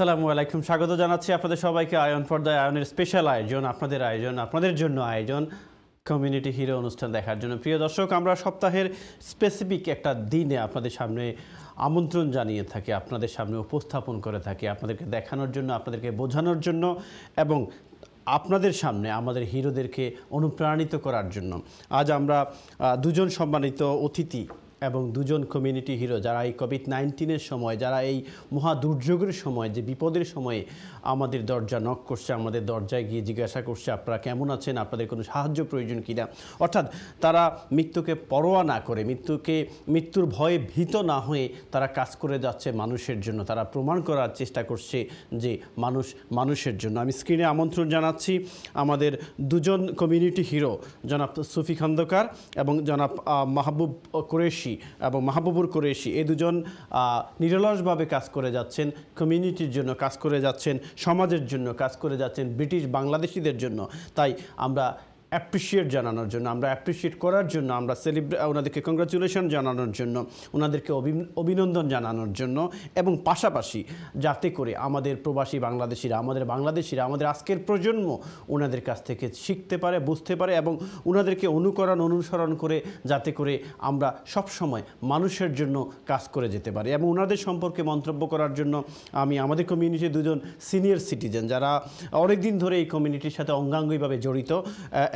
আসসালামু আলাইকুম। স্বাগত জানাচ্ছি আপনাদের সবাইকে আয়ন পর্দায় আয়নের স্পেশাল আয়োজন, আপনাদের আয়োজন, আপনাদের জন্য আয়োজন কমিউনিটি হিরো অনুষ্ঠান দেখার জন্য। প্রিয় দর্শক, আমরা সপ্তাহের স্পেসিফিক একটা দিনে আপনাদের সামনে আমন্ত্রণ জানিয়ে থাকি, আপনাদের সামনে উপস্থাপন করে থাকি, আপনাদেরকে দেখানোর জন্য, আপনাদেরকে বোঝানোর জন্য এবং আপনাদের সামনে আমাদের হিরোদেরকে অনুপ্রাণিত করার জন্য। আজ আমরা দুজন সম্মানিত অতিথি এবং দুজন কমিউনিটি হিরো যারা এই কোভিড নাইন্টিনের সময়, যারা এই মহা দুর্যোগের সময়, যে বিপদের সময়ে আমাদের দরজা নক করছে, আমাদের দরজায় গিয়ে জিজ্ঞাসা করছে, আপনারা কেমন আছেন? আপনাদের কোনো সাহায্য প্রয়োজন কিনা? অর্থাৎ তারা মৃত্যুকে পরোয়া না করে, মৃত্যুকে, মৃত্যুর ভয়ে ভীত না হয়ে তারা কাজ করে যাচ্ছে মানুষের জন্য। তারা প্রমাণ করার চেষ্টা করছে যে মানুষ মানুষের জন্য। আমি স্ক্রিনে আমন্ত্রণ জানাচ্ছি আমাদের দুজন কমিউনিটি হিরো জনাব সুফি খন্দকার এবং জনাব মাহবুব কুরেশি। এবং মাহবুবুর কুরেশি এই দুজন নিরলসভাবে কাজ করে যাচ্ছেন কমিউনিটির জন্য কাজ করে যাচ্ছেন, সমাজের জন্য কাজ করে যাচ্ছেন, ব্রিটিশ বাংলাদেশিদের জন্য। তাই আমরা অ্যাপ্রিসিয়েট জানানোর জন্য, আমরা অ্যাপ্রিসিয়েট করার জন্য, আমরা সেলিব্রে ওনাদেরকে কংগ্রাচুলেশন জানানোর জন্য, ওনাদেরকে অভি- অভিনন্দন জানানোর জন্য এবং পাশাপাশি যাতে করে আমাদের প্রবাসী বাংলাদেশিরা, আমাদের বাংলাদেশিরা, আমাদের আজকের প্রজন্ম ওনাদের কাছ থেকে শিখতে পারে, বুঝতে পারে এবং ওনাদেরকে অনুকরণ, অনুসরণ করে যাতে করে আমরা সব সময় মানুষের জন্য কাজ করে যেতে পারি এবং ওনাদের সম্পর্কে মন্তব্য করার জন্য আমি, আমাদের কমিউনিটির দুজন সিনিয়র সিটিজেন যারা অনেক দিন ধরে এই কমিউনিটির সাথে অঙ্গাঙ্গিভাবে জড়িত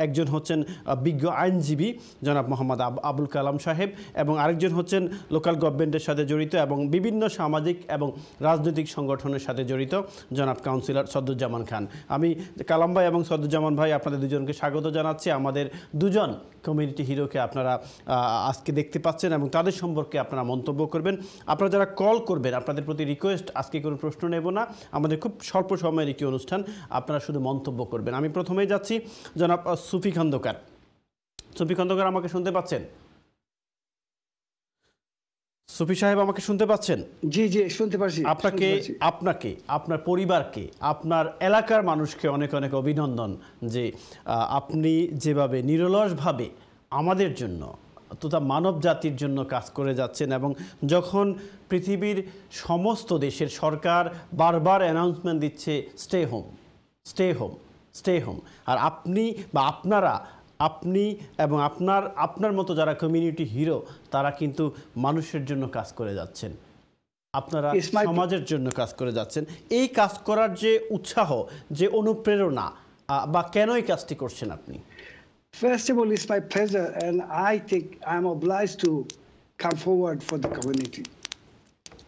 একজন হচ্ছেন বিজ্ঞ আইনজীবী জনাব মোহাম্মদ আব- আবুল কালাম সাহেব এবং আরেকজন হচ্ছেন লোকাল গভর্নমেন্টের সাথে জড়িত এবং বিভিন্ন সামাজিক এবং রাজনৈতিক সংগঠনের সাথে জড়িত জনাব কাউন্সিলর সদ্দুজ্জামান খান। আমি কালাম ভাই এবং সদ্দুজ্জামান ভাই আপনাদের দুজনকে স্বাগত জানাচ্ছি। আমাদের দুজন কমিউনিটি হিরোকে আপনারা আজকে দেখতে পাচ্ছেন এবং তাদের সম্পর্কে আপনারা মন্তব্য করবেন। আপনারা যারা কল করবেন, আপনাদের প্রতি রিকোয়েস্ট আজকে কোনো প্রশ্ন নেব না। আমাদের খুব স্বল্প সময়ের একটি অনুষ্ঠান, আপনারা শুধু মন্তব্য করবেন। আমি প্রথমেই যাচ্ছি, জনাব সুফি খন্দকার। সুফি খন্দকার আমাকে শুনতে পাচ্ছেন? সুফি সাহেব আমাকে শুনতে পাচ্ছেন? জি জি শুনতে পারছি আপনাকে আপনাকে আপনার পরিবারকে আপনার এলাকার মানুষকে অনেক অনেক অভিনন্দন যে আপনি যেভাবে নিরলসভাবে আমাদের জন্য তথা মানব জাতির জন্য কাজ করে যাচ্ছেন এবং যখন পৃথিবীর সমস্ত দেশের সরকার বারবার অ্যানাউন্সমেন্ট দিচ্ছে stay home stay home stay home আর আপনি বা আপনারা আপনি এবং আপনার আপনার মতো যারা কমিউনিটি হিরো তারা কিন্তু মানুষের জন্য কাজ করে যাচ্ছেন। আপনারা সমাজের জন্য কাজ করে যাচ্ছেন। এই কাজ করার যে উৎসাহ যে অনুপ্রেরণা বা কেন এই কাজটি করছেন আপনি? First of all, it's my pleasure, and I think I'm obliged to come forward for the community.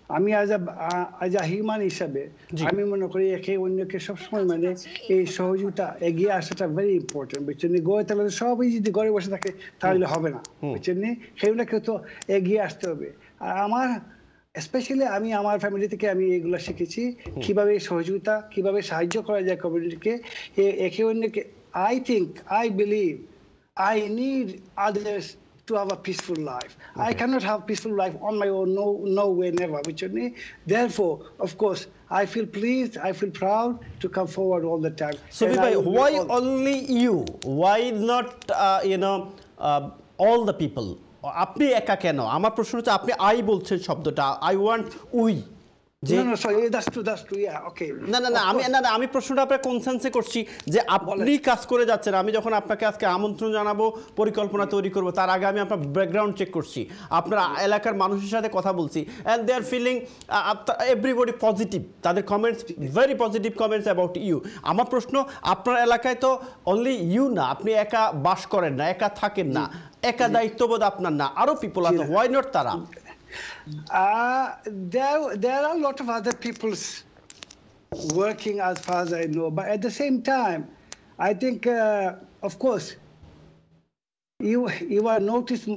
আমি আজ আজ হিউম্যান হিসাবে আমি মনে করি একে অন্যকে সবসময় মানে এই সহযোগিতা এগিয়ে আসাটা ভেরি ইম্পর্টেন্ট বুঝছেন নি? গড়ে তাহলে সবাই যদি ঘরে বসে থাকে তাহলে হবে না বুঝছেন নি? সেগুলোকে তো এগিয়ে আসতে হবে। আর আমার স্পেশালি আমি আমার ফ্যামিলি থেকে আমি এগুলো শিখেছি কীভাবে সহযোগিতা কীভাবে সাহায্য করা যায় কমিউনিটিকে একে অন্যকে I think I believe I need others to have a peaceful life. I cannot have peaceful life on my own, no, no way, never. Which you need. Therefore, of course, I feel pleased, I feel proud to come forward all the time. Sufi And I ভাই will be why all- only you why not you know all the people আপনি একা কেন আমার প্রশ্ন হচ্ছে আপনি I বলছেন শব্দটা আই ওয়ান্ট উই না না না আমি না না আমি প্রশ্নটা আপনার কনসেন্সে করছি যে আপনি কাজ করে যাচ্ছেন আমি যখন আপনাকে আজকে আমন্ত্রণ জানাব পরিকল্পনা তৈরি করব তার আগে আমি আপনার ব্যাকগ্রাউন্ড চেক করছি। আপনার এলাকার মানুষের সাথে কথা বলছি and they are feeling everybody positive তাদের comments very positive comments about you আমার প্রশ্ন আপনার এলাকায় তো অনলি ইউ না আপনি একা বাস করেন না একা থাকেন না একা দায়িত্ববোধ আপনার না আরও পিপল আছে হোয়াই নট তারা? Uh, there, there are a lot of other people's working as far as I know, but at the same time, I think, uh, of course, you you are noticed.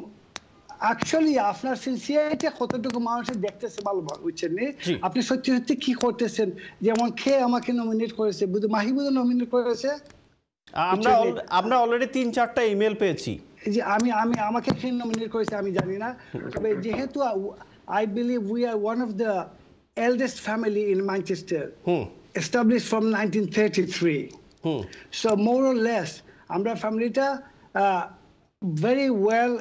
Actually, আপনার sincerity কতটুকু মানুষের দেখতেছে ভালো বুঝছেন নি? আপনি সত্যি সত্যি কি করতেছেন যেমন কে আমাকে নমিনেট করেছে মাহিবুদ নমিনেট করেছে আমরা আমরা অলরেডি তিন চারটা ইমেল পেয়েছি যে আমি আমি আমাকে কে নমিনেট করেছে আমি জানি না। তবে যেহেতু I believe we are one of the eldest family in Manchester hmm. established from 1933 hmm. So more or less আমরা ফ্যামিলিটা ভেরি ওয়েল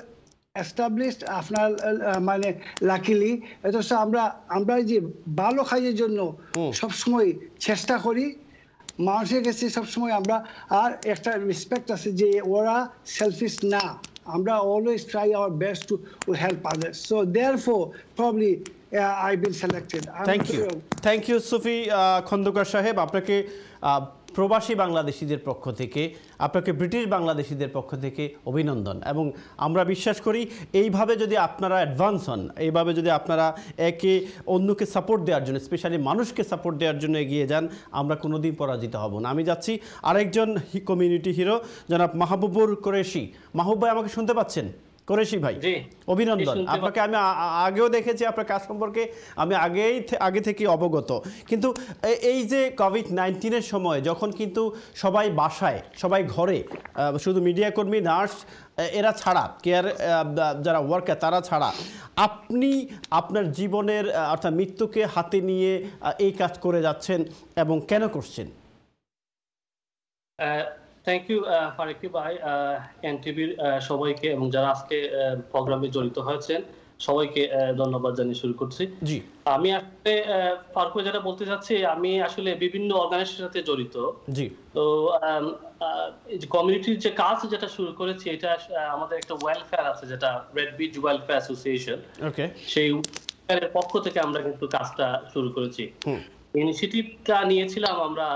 এস্টাবলিশড আপনার মানে লাকিলি অথচ আমরা আমরা যে ভালো কাজের জন্য সবসময় চেষ্টা করি মানুষের কাছে সবসময় আমরা আর একটা রেসপেক্ট আছে যে ওরা সেলফিশ না। আমরা always try our best to help others so therefore probably I will selected thank you thank you Sufi Khandakar সাহেব আপনাকে আহ, প্রবাসী বাংলাদেশিদের পক্ষ থেকে, আপনাকে ব্রিটিশ বাংলাদেশিদের পক্ষ থেকে অভিনন্দন। এবং আমরা বিশ্বাস করি, এইভাবে যদি আপনারা অ্যাডভান্স হন, এইভাবে যদি আপনারা একে অন্যকে সাপোর্ট দেওয়ার জন্য স্পেশালি মানুষকে সাপোর্ট দেওয়ার জন্য এগিয়ে যান, আমরা কোনোদিন পরাজিত হব না। আমি যাচ্ছি আরেকজন কমিউনিটি হিরো জনাব মাহবুবুর কোরেশি মাহবুব ভাই, আমাকে শুনতে পাচ্ছেন? কোরেশি ভাই অভিনন্দন। আপনাকে আমি আগেও দেখেছি আপনার কাজ সম্পর্কে আমি আগেই আগে থেকে অবগত। কিন্তু এই যে কোভিড নাইন্টিনের সময় যখন কিন্তু সবাই বাসায় সবাই ঘরে শুধু মিডিয়া কর্মী নার্স এরা ছাড়া কেয়ার যারা ওয়ার্কার তারা ছাড়া আপনি আপনার জীবনের অর্থাৎ মৃত্যুকে হাতে নিয়ে এই কাজ করে যাচ্ছেন এবং কেন করছেন? থ্যাংক ইউ ফারিকি ভাই এনটিভির সবাইকে এবং যারা আজকে প্রোগ্রামে জড়িত হয়েছেন সবাইকে ধন্যবাদ জানিয়ে শুরু করছি। জি। আমি আসলে ফারুক ভাই যেটা বলতে চাচ্ছি আমি আসলে বিভিন্ন অর্গানাইজেশনের সাথে জড়িত। জি। তো কমিউনিটির যে কাজ যেটা শুরু করেছি এটা আমাদের একটা ওয়েলফেয়ার আছে যেটা Red Beach welfare association okay সেই পক্ষ থেকে আমরা কিন্তু কাজটা শুরু করেছি। হুম। ইনিশিয়েটিভটা নিয়েছিলাম আমরা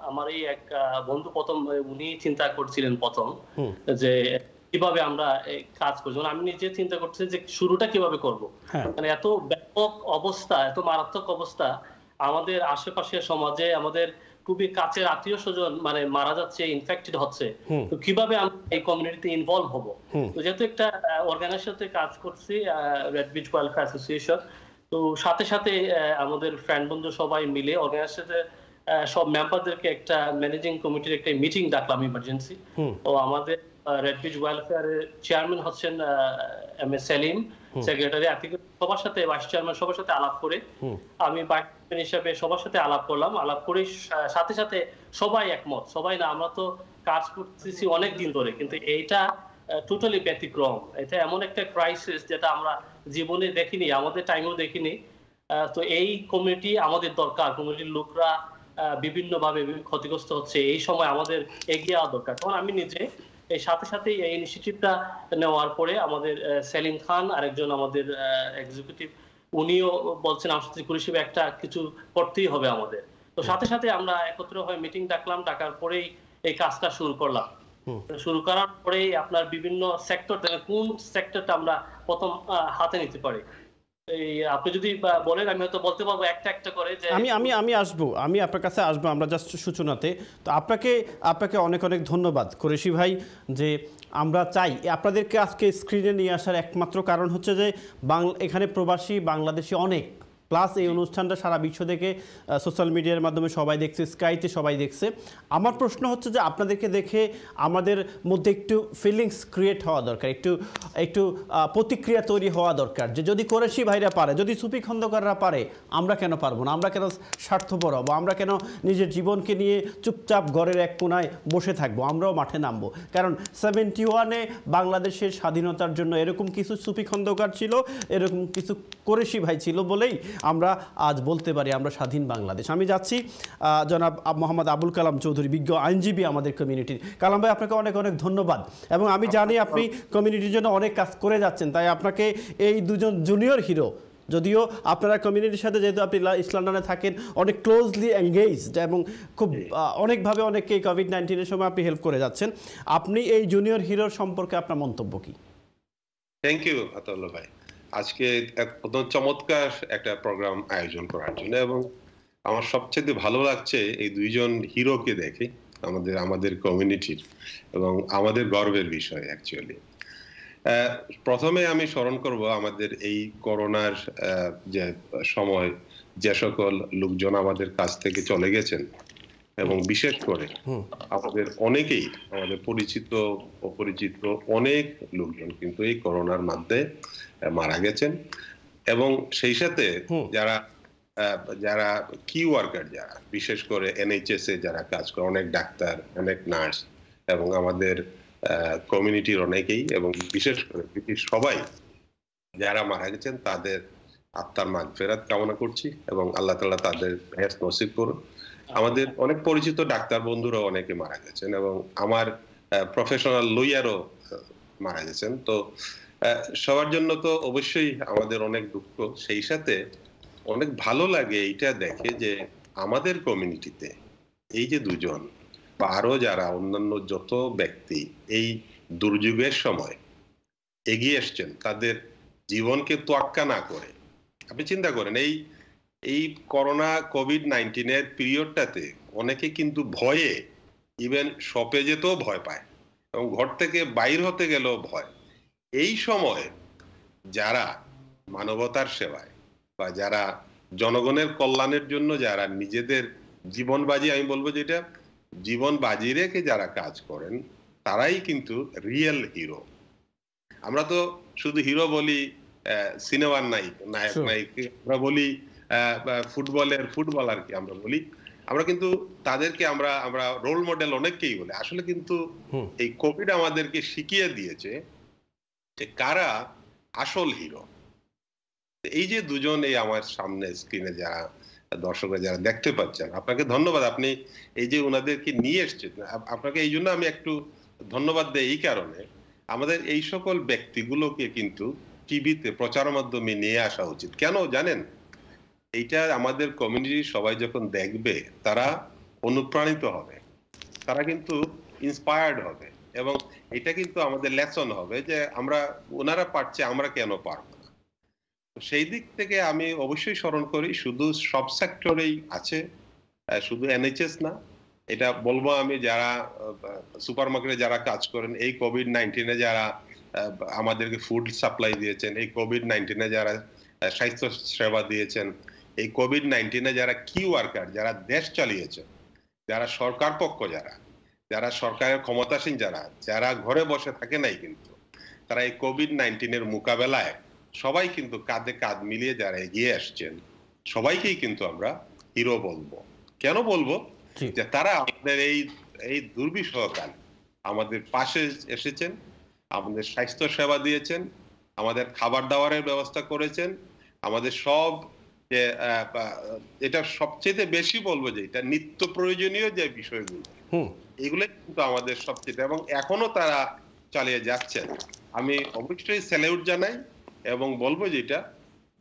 আমার এই এক বন্ধু প্রথম উনি চিন্তা করছিলেন প্রথম যে কীভাবে আমরা কাজ আমি নিজে চিন্তা করছি যে শুরুটা কীভাবে করব। হ্যাঁ। মানে এত ব্যাপক অবস্থা এত মারাত্মক অবস্থা আমাদের আশেপাশের সমাজে আমাদের খুবই কাছের আত্মীয় স্বজন মানে মারা যাচ্ছে ইনফেক্টেড হচ্ছে। তো কীভাবে আমরা এই কমিউনিটিতে ইনভলভ হব? তো যেহেতু একটা অর্গানাইজেশন সাথে কাজ করছি রেড বিচ ওয়েলফেয়ার অ্যাসোসিয়েশন তো সাথে সাথে আমাদের ফ্রেন্ড বন্ধু সবাই মিলে অর্গানাইজেশনের সব মেম্বারদেরকে একটা ম্যানেজিং কমিটির একটা মিটিং ডাকলাম ইমার্জেন্সি। তো আমাদের রেড বিচ ওয়েলফেয়ারের চেয়ারম্যান হচ্ছেন এম এ সেলিম সেক্রেটারি আর্থিক সবার সাথে ভাইস চেয়ারম্যান সবার সাথে আলাপ করে আমি ভাইস হিসাবে সবার সাথে আলাপ করলাম আলাপ করে সাথে সাথে সবাই একমত। সবাই না আমরা তো কাজ করতেছি অনেক দিন ধরে কিন্তু এইটা টোটালি ব্যতিক্রম। এটা এমন একটা ক্রাইসিস যেটা আমরা জীবনে দেখিনি, আমাদের টাইমেও দেখিনি। তো এই কমিউনিটি আমাদের দরকার। কমিউনিটির লোকরা বিভিন্ন ভাবে ক্ষতিগ্রস্ত হচ্ছে। এই সময় আমাদের এগিয়ে আসা দরকার। তখন আমি নিজে এই সাথে সাথে এই ইনিশিয়েটিভটা নেওয়ার পরে আমাদের সেলিম খান আরেকজন আমাদের এক্সিকিউটিভ উনিও বলছেন সাথে হিসেবে একটা কিছু করতেই হবে আমাদের। তো সাথে সাথে আমরা একত্র হয়ে মিটিং ডাকলাম। ডাকার পরেই এই কাজটা শুরু করলাম। শুরু করার পরেই আপনার বিভিন্ন সেক্টর কোন সেক্টরটা আমরা প্রথম হাতে নিতে পারি? আপনি যদি বলেন, আমি হয়তো বলতে পারব একটা একটা করে যে আমি আমি আমি আসব, আমি আপনার কাছে আসব, আমরা জাস্ট সূচনাতে। তো আপনাকে আপনাকে অনেক অনেক ধন্যবাদ, করেশি ভাই, যে আমরা চাই। আপনাদেরকে আজকে স্ক্রিনে নিয়ে আসার একমাত্র কারণ হচ্ছে যে বাংলা এখানে প্রবাসী বাংলাদেশি অনেক। প্লাস এই অনুষ্ঠানটা সারা বিশ্ব থেকে সোশ্যাল মিডিয়ার মাধ্যমে সবাই দেখছে স্কাইতে সবাই দেখছে। আমার প্রশ্ন হচ্ছে যে আপনাদেরকে দেখে আমাদের মধ্যে একটু ফিলিংস ক্রিয়েট হওয়া দরকার, একটু একটু প্রতিক্রিয়া তৈরি হওয়া দরকার যে যদি করেছি ভাইরা পারে, যদি সুফি খন্দকাররা পারে, আমরা কেন পারব না? আমরা কেন স্বার্থপর হব? আমরা কেন নিজের জীবনকে নিয়ে চুপচাপ ঘরের এক কোনায় বসে থাকব? আমরাও মাঠে নামবো। কারণ সেভেন্টি ওয়ানে বাংলাদেশের স্বাধীনতার জন্য এরকম কিছু সুফি খন্দকার ছিল, এরকম কিছু করেছি ভাই ছিল বলেই আমরা আজ বলতে পারি আমরা স্বাধীন বাংলাদেশ। আমি যাচ্ছি জনাব মোহাম্মদ আবুল কালাম চৌধুরী বিজ্ঞ আইনজীবী আমাদের কমিউনিটির কালাম ভাই আপনাকে অনেক অনেক ধন্যবাদ। এবং আমি জানি আপনি কমিউনিটির জন্য অনেক কাজ করে যাচ্ছেন তাই আপনাকে এই দুজন জুনিয়র হিরো যদিও আপনারা কমিউনিটির সাথে যেহেতু আপনি ইস্ট থাকেন অনেক ক্লোজলি এঙ্গেজড এবং খুব অনেকভাবে অনেককে কোভিড নাইন্টিনের সময় আপনি হেল্প করে যাচ্ছেন। আপনি এই জুনিয়র হিরোর সম্পর্কে আপনার মন্তব্য কি? থ্যাংক ইউ আতাউল্লাহ ভাই। আজকে এক অত্যন্ত চমৎকার একটা প্রোগ্রাম আয়োজন করার জন্য এবং আমার সবচেয়ে ভালো লাগছে এই দুইজন হিরোকে দেখে আমাদের আমাদের কমিউনিটির এবং আমাদের গর্বের বিষয় অ্যাকচুয়ালি প্রথমে আমি স্মরণ করব আমাদের এই করোনার যে সময় যে সকল লোকজন আমাদের কাছ থেকে চলে গেছেন এবং বিশেষ করে। আমাদের অনেকেই আমাদের পরিচিত অপরিচিত অনেক লোকজন কিন্তু এই করোনার মধ্যে আহ, মারা গেছেন। এবং সেই সাথে যারা যারা কি ওয়ার্কার যারা বিশেষ করে এনএইচএস এ যারা কাজ করে অনেক ডাক্তার অনেক নার্স এবং আমাদের কমিউনিটির অনেকেই এবং বিশেষ করে পৃথিবীর সবাই যারা মারা গেছেন তাদের আত্মার মান ফেরাত কামনা করছি এবং আল্লাহ তাআলা তাদের ভেস নসিব করুন। আমাদের অনেক পরিচিত ডাক্তার বন্ধুরা অনেকে মারা গেছেন এবং আমার প্রফেশনাল লইয়ারও মারা গেছেন। তো সবার জন্য তো অবশ্যই আমাদের অনেক দুঃখ। সেই সাথে অনেক ভালো লাগে এইটা দেখে যে আমাদের কমিউনিটিতে এই যে দুজন বা আরও যারা, অন্যান্য যত ব্যক্তি এই দুর্যোগের সময় এগিয়ে এসছেন, তাদের জীবনকে তোয়াক্কা না করে, আপনি চিন্তা করেন, এই এই করোনা কোভিড নাইন্টিনের পিরিয়ডটাতে অনেকে কিন্তু ভয়ে ইভেন শপে যেতেও ভয় পায় এবং ঘর থেকে বাইর হতে গেলেও ভয়। এই সময় যারা মানবতার সেবায় বা যারা জনগণের কল্যাণের জন্য যারা নিজেদের জীবন বাজি আমি বলব যেটা জীবন বাজি রেখে যারা কাজ করেন তারাই কিন্তু রিয়েল হিরো আমরা তো শুধু হিরো বলি সিনেমার নায়ক নায়ক নায়ক আমরা বলি ফুটবলের ফুটবলারকে আমরা বলি। আমরা কিন্তু তাদেরকে আমরা আমরা রোল মডেল অনেককেই বলি। আসলে কিন্তু এই কোভিড আমাদেরকে শিখিয়ে দিয়েছে যে কারা আসল হিরো। এই যে দুজন এই আমার সামনে স্ক্রিনে যারা, দর্শকরা যারা দেখতে পাচ্ছেন, আপনাকে ধন্যবাদ। আপনি এই যে ওনাদেরকে নিয়ে এসছেন আপনাকে এই জন্য আমি একটু ধন্যবাদ দেই এই কারণে। আমাদের এই সকল ব্যক্তিগুলোকে কিন্তু টিভিতে প্রচার মাধ্যমে নিয়ে আসা উচিত। কেন জানেন? এইটা আমাদের কমিউনিটি সবাই যখন দেখবে, তারা অনুপ্রাণিত হবে। তারা কিন্তু ইন্সপায়ার্ড হবে। এবং এটা কিন্তু আমাদের লেসন হবে যে আমরা, ওনারা পারছে, আমরা কেন পারব না? সেই দিক থেকে আমি অবশ্যই স্মরণ করি, শুধু সব সেক্টরেই আছে শুধু এনএইচএস না। এটা বলব আমি যারা সুপার মার্কেটে যারা কাজ করেন, এই কোভিড নাইন্টিনে যারা আমাদেরকে ফুড সাপ্লাই দিয়েছেন, এই কোভিড নাইন্টিনে যারা স্বাস্থ্য সেবা দিয়েছেন, এই কোভিড নাইন্টিনে যারা কি ওয়ার্কার যারা দেশ চালিয়েছেন, যারা সরকার পক্ষ যারা যারা সরকারের ক্ষমতাসীন যারা যারা ঘরে বসে থাকে নাই কিন্তু তারা এই কোভিড নাইন্টিনের মোকাবেলায় সবাই কিন্তু কাঁধে কাঁধ মিলিয়ে যারা এগিয়ে আসছেন সবাইকেই কিন্তু আমরা হিরো বলব। কেন বলব? যে তারা আমাদের এই এই দুর্বিষহকাল আমাদের পাশে এসেছেন আমাদের স্বাস্থ্য সেবা দিয়েছেন আমাদের খাবার দাবারের ব্যবস্থা করেছেন আমাদের সব যে এটা সবচেয়ে বেশি বলব যে এটা নিত্য প্রয়োজনীয় যে বিষয়গুলো হুম। এগুলো কিন্তু আমাদের সবচেয়ে এবং এখনও তারা চালিয়ে যাচ্ছেন আমি অবশ্যই স্যালিউট জানাই এবং বলব যেটা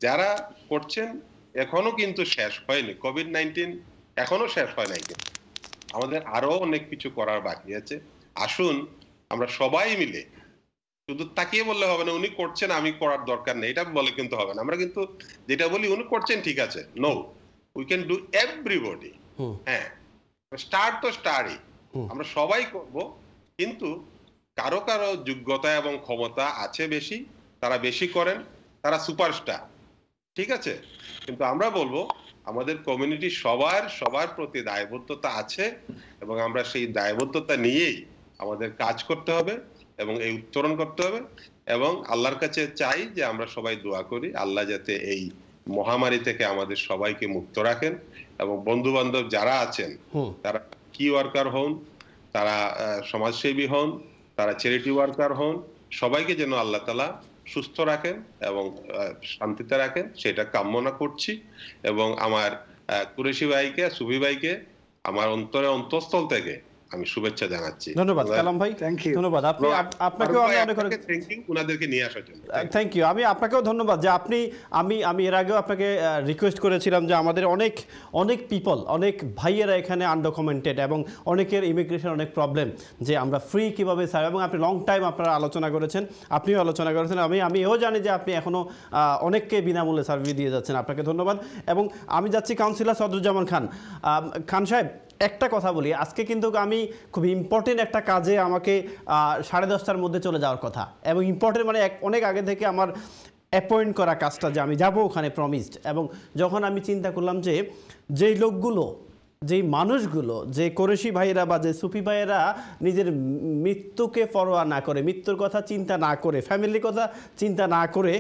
যারা করছেন এখনও কিন্তু শেষ হয়নি। কোভিড নাইন্টিন এখনও শেষ হয় নাই আমাদের আরও অনেক কিছু করার বাকি আছে। আসুন আমরা সবাই মিলে শুধু তাকিয়ে বললে হবে না উনি করছেন আমি করার দরকার নেই। এটা বলে কিন্তু হবে না। আমরা কিন্তু যেটা বলি উনি করছেন ঠিক আছে। No we can do everybody হ্যাঁ। স্টার্ট তো স্টারই। আমরা সবাই করব কিন্তু কারও কারও যোগ্যতা এবং ক্ষমতা আছে বেশি তারা বেশি করেন তারা সুপারস্টার ঠিক আছে? কিন্তু আমরা বলব আমাদের কমিউনিটি সবার সবার প্রতি দায়বদ্ধতা আছে এবং আমরা সেই দায়বদ্ধতা নিয়েই আমাদের কাজ করতে হবে এবং এই উত্তরণ করতে হবে এবং আল্লাহর কাছে চাই যে আমরা সবাই দোয়া করি আল্লাহ যাতে এই মহামারী থেকে আমাদের সবাইকে মুক্ত রাখেন এবং বন্ধু বান্ধব যারা আছেন তারা কি ওয়ার্কার হন, তারা সমাজসেবী হন, তারা চ্যারিটি ওয়ার্কার হন, সবাইকে যেন আল্লাহ তালা সুস্থ রাখেন এবং শান্তিতে রাখেন, সেটা কামনা করছি এবং আমার কুরেশি ভাইকে, সুফি ভাইকে, আমার অন্তরে অন্তঃস্থল থেকে আমি শুভেচ্ছা জানাচ্ছি। ধন্যবাদ কালাম ভাই। Thank you. ধন্যবাদ। আপনি আপনাকেও আমি অনেক অনেক থ্যাংক ইউ ওনাদেরকে নিয়ে আসার জন্য। থ্যাংক ইউ আমি আপনাকেও ধন্যবাদ যে আপনি আমি আমি এর আগেও আপনাকে রিকোয়েস্ট করেছিলাম যে আমাদের অনেক অনেক পিপল অনেক ভাইয়েরা এখানে আনডকুমেন্টেড এবং অনেকের ইমিগ্রেশন অনেক প্রবলেম যে আমরা ফ্রি কীভাবে স্যার এবং আপনি লং টাইম আপনারা আলোচনা করেছেন আপনিও আলোচনা করেছেন আমি আমি এও জানি যে আপনি এখনও অনেককে বিনামূল্যে সার্ভিস দিয়ে যাচ্ছেন। আপনাকে ধন্যবাদ এবং আমি যাচ্ছি কাউন্সিলর সদরুজ্জামান খান। খান সাহেব একটা কথা বলি, আজকে কিন্তু আমি খুব ইম্পর্টেন্ট একটা কাজে আমাকে সাড়ে দশটার মধ্যে চলে যাওয়ার কথা। এবং ইম্পর্টেন্ট মানে অনেক আগে থেকে আমার অ্যাপয়েন্ট করা কাজটা যে আমি যাব ওখানে প্রমিসড এবং যখন আমি চিন্তা করলাম যে, যেই লোকগুলো, যেই মানুষগুলো, যে কোরেশি ভাইয়েরা বা যে সুফি ভাইয়েরা নিজের মৃত্যুকে পরোয়া না করে, মৃত্যুর কথা চিন্তা না করে ফ্যামিলির কথা চিন্তা না করে,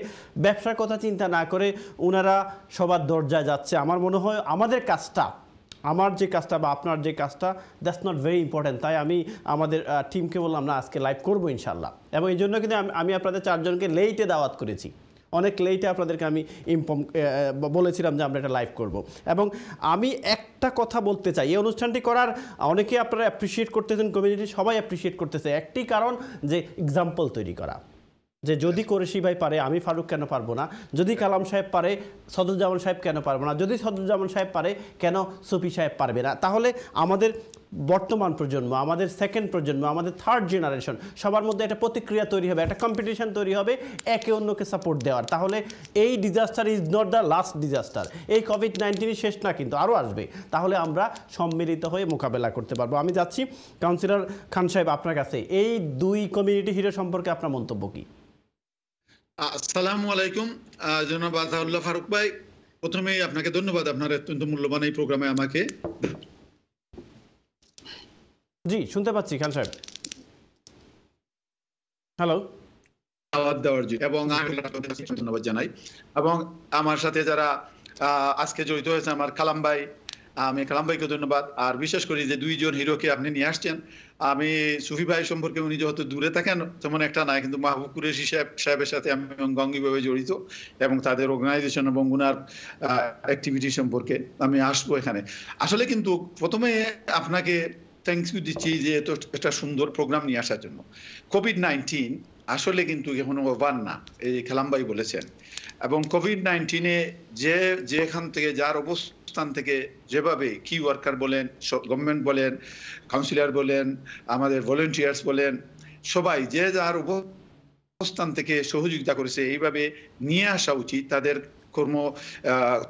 ব্যবসার কথা চিন্তা না করে ওনারা সবার দরজায় যাচ্ছে, আমার মনে হয় আমাদের কাজটা আমার যে কাজটা বা আপনার যে কাজটা দ্যাটস নট ভেরি ইম্পর্ট্যান্ট তাই আমি আমাদের টিমকে বললাম, না, আজকে লাইভ করব ইনশাল্লাহ এবং এই জন্য কিন্তু আমি- আপনাদের চারজনকে লেইটে দাওয়াত করেছি। অনেক লেইটে আপনাদেরকে আমি ইনফর্ম বলেছিলাম যে আমরা এটা লাইভ করব। এবং আমি একটা কথা বলতে চাই, এই অনুষ্ঠানটি করার অনেকে আপনারা অ্যাপ্রিসিয়েট করতেছেন কমিউনিটি সবাই অ্যাপ্রিসিয়েট করতেছে। একটি কারণ যে এক্সাম্পল তৈরি করা। যে যদি কোরেশি ভাই পারে, আমি ফারুক কেন পারব না? যদি কালাম সাহেব পারে, সদরুজ্জামান সাহেব কেন পারব না? যদি সদরুজ্জামান সাহেব পারে, কেন সুফি সাহেব পারবে না? তাহলে আমাদের বর্তমান প্রজন্ম, আমাদের সেকেন্ড প্রজন্ম, আমাদের থার্ড জেনারেশন সবার মধ্যে একটা প্রতিক্রিয়া তৈরি হবে, একটা কম্পিটিশন তৈরি হবে, একে অন্যকে সাপোর্ট দেওয়ার। তাহলে এই disaster is not the last disaster এই কোভিড নাইন্টিনই শেষ না, কিন্তু আরও আসবে। তাহলে আমরা সম্মিলিত হয়ে মোকাবেলা করতে পারব। আমি যাচ্ছি। কাউন্সিলর খান সাহেব, আপনার কাছে। এই দুই কমিউনিটি হিরো সম্পর্কে আপনার মন্তব্য কী? আসসালামু আলাইকুম। জনাব আতাউল্লাহ ফারুক ভাই প্রথমেই আপনাকে ধন্যবাদ আপনার অত্যন্ত মূল্যবান এই প্রোগ্রামে আমাকে। জি শুনতে পাচ্ছি খান সাহেব। হ্যালো দাওয়াত দেওয়ার জন্য এবং ধন্যবাদ জানাই। এবং আমার সাথে যারা আজকে জড়িত হয়েছে আমার কালাম ভাই আমি কালাম ভাইকে ধন্যবাদ। আর বিশেষ করি যে দুইজন হিরোকে আপনি নিয়ে আসছেন, আমি সুফি ভাই সম্পর্কে উনি যেহেতু দূরে থাকেন, তেমন একটা নাই কিন্তু মাহবুব কুরেশি সাহেব, সাহেবের সাথে আমি অঙ্গাঙ্গিভাবে জড়িত এবং তাদের অর্গানাইজেশন এবং উনার অ্যাক্টিভিটি সম্পর্কে আমি আসব এখানে। আসলে কিন্তু প্রথমে আপনাকে থ্যাংক ইউ দিচ্ছি যে এত একটা সুন্দর প্রোগ্রাম নিয়ে আসার জন্য। কোভিড নাইন্টিন আসলে কিন্তু এখনও ওভার না, এই খেলাম ভাই বলেছেন। এবং কোভিড নাইন্টিনে যে, যেখান থেকে যার অবস্থান থেকে যেভাবে কি ওয়ার্কার বলেন গভর্নমেন্ট বলেন কাউন্সিলর বলেন, আমাদের ভলেন্টিয়ার্স বলেন, সবাই যে যার অবস্থান থেকে সহযোগিতা করেছে, এইভাবে নিয়ে আসা উচিত, তাদের কর্ম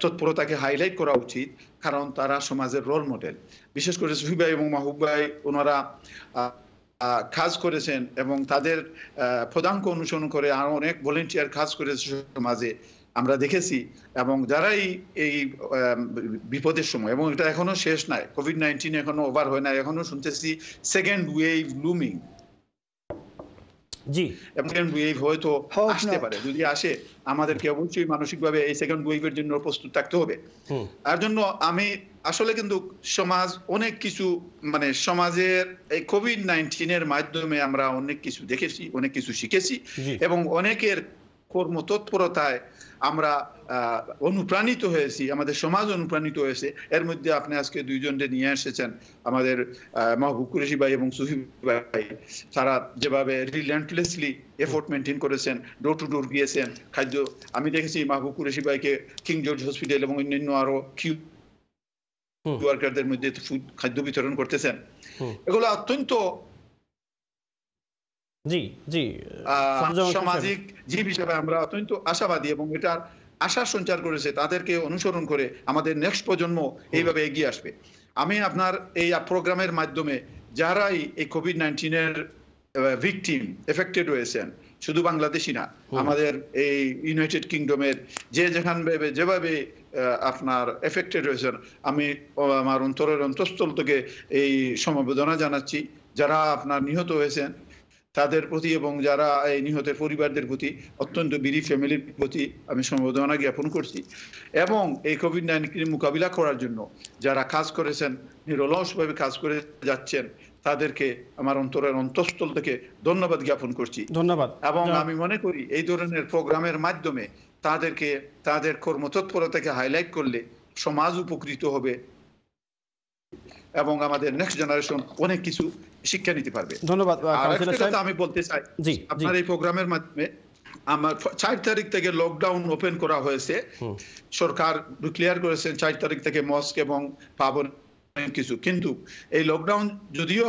তৎপরতাকে হাইলাইট করা উচিত, কারণ তারা সমাজের রোল মডেল বিশেষ করে সুফি ভাই এবং মাহবুব ভাই, ওনারা কাজ করেছেন এবং তাদের পদাঙ্ক অনুসরণ করে আরও অনেক ভলেন্টিয়ার কাজ করেছে সমাজে। আমরা দেখেছি এবং যারাই এই বিপদের সময় এবং এটা এখনও শেষ নাই কোভিড নাইন্টিন এখনও ওভার হয় না এখনও শুনতেছি সেকেন্ড ওয়েভ লুমিং জি। সেকেন্ড ওয়েভ হয়তো আসতে পারে যদি আসে আমাদেরকে অবশ্যই মানসিকভাবে এই সেকেন্ড ওয়েভের জন্য প্রস্তুত থাকতে হবে। হুম। তার জন্য আমি আসলে কিন্তু সমাজ অনেক কিছু মানে সমাজের এই কোভিড নাইন্টিনের মাধ্যমে আমরা অনেক কিছু দেখেছি অনেক কিছু শিখেছি এবং অনেকের কর্মতৎপরতায় আমরা অনুপ্রাণিত হয়েছি আমাদের সমাজ অনুপ্রাণিত হয়েছে। এর মধ্যে আপনি আজকে দুইজনকে নিয়ে এসেছেন আমাদের মাহবুব কুরেশি ভাই এবং সুফি ভাই। তারা যেভাবে রিল্যান্টলেসলি এফোর্ট মেনটেন করেছেন ডোর টু ডোর গিয়েছেন খাদ্য আমি দেখেছি মাহবুব কুরেশি ভাইকে কিং জর্জ হসপিটাল এবং অন্যান্য আরও কিউ ওয়ার্কারদের মধ্যে ফুড খাদ্য বিতরণ করতেছেন। এগুলো অত্যন্ত জি জি। সামাজিক জীব হিসেবে আমরা অত্যন্ত আশাবাদী এবং এটার আশার সঞ্চার করেছে তাদেরকে অনুসরণ করে আমাদের নেক্সট প্রজন্ম এইভাবে এগিয়ে আসবে। আমি আপনার এই প্রোগ্রামের মাধ্যমে যারাই এই কোভিড নাইন্টিনের ভিকটিম এফেক্টেড হয়েছেন শুধু বাংলাদেশি না আমাদের এই ইউনাইটেড কিংডমের যে যেখান ভাবে যেভাবে আপনার এফেক্টেড হয়েছেন আমি আমার অন্তরের অন্তঃস্থল থেকে এই সমবেদনা জানাচ্ছি যারা আপনার নিহত হয়েছেন তাদের প্রতি এবং যারা এই নিহতের পরিবারদের প্রতি অত্যন্ত বিরি ফ্যামিলির প্রতি আমি সমবেদনা জ্ঞাপন করছি। এবং এই কোভিড নাইন্টিন মোকাবিলা করার জন্য যারা কাজ করেছেন নিরলসভাবে কাজ করে যাচ্ছেন তাদেরকে আমার অন্তরের অন্তঃস্থল থেকে ধন্যবাদ জ্ঞাপন করছি। ধন্যবাদ। এবং আমি মনে করি এই ধরনের প্রোগ্রামের মাধ্যমে তাদেরকে তাদের কর্মতৎপরতাকে হাইলাইট করলে সমাজ উপকৃত হবে। এবং আমাদের নেক্সট জেনারেশন অনেক কিছু শিক্ষা নিতে পারবে। ধন্যবাদ আমি বলতে চাই আপনার এই প্রোগ্রামের মাধ্যমে আমার চার তারিখ থেকে লকডাউন ওপেন করা হয়েছে। সরকার ডিক্লেয়ার করেছেন চার তারিখ থেকে মস্ক এবং পাবন কিছু। কিন্তু এই লকডাউন যদিও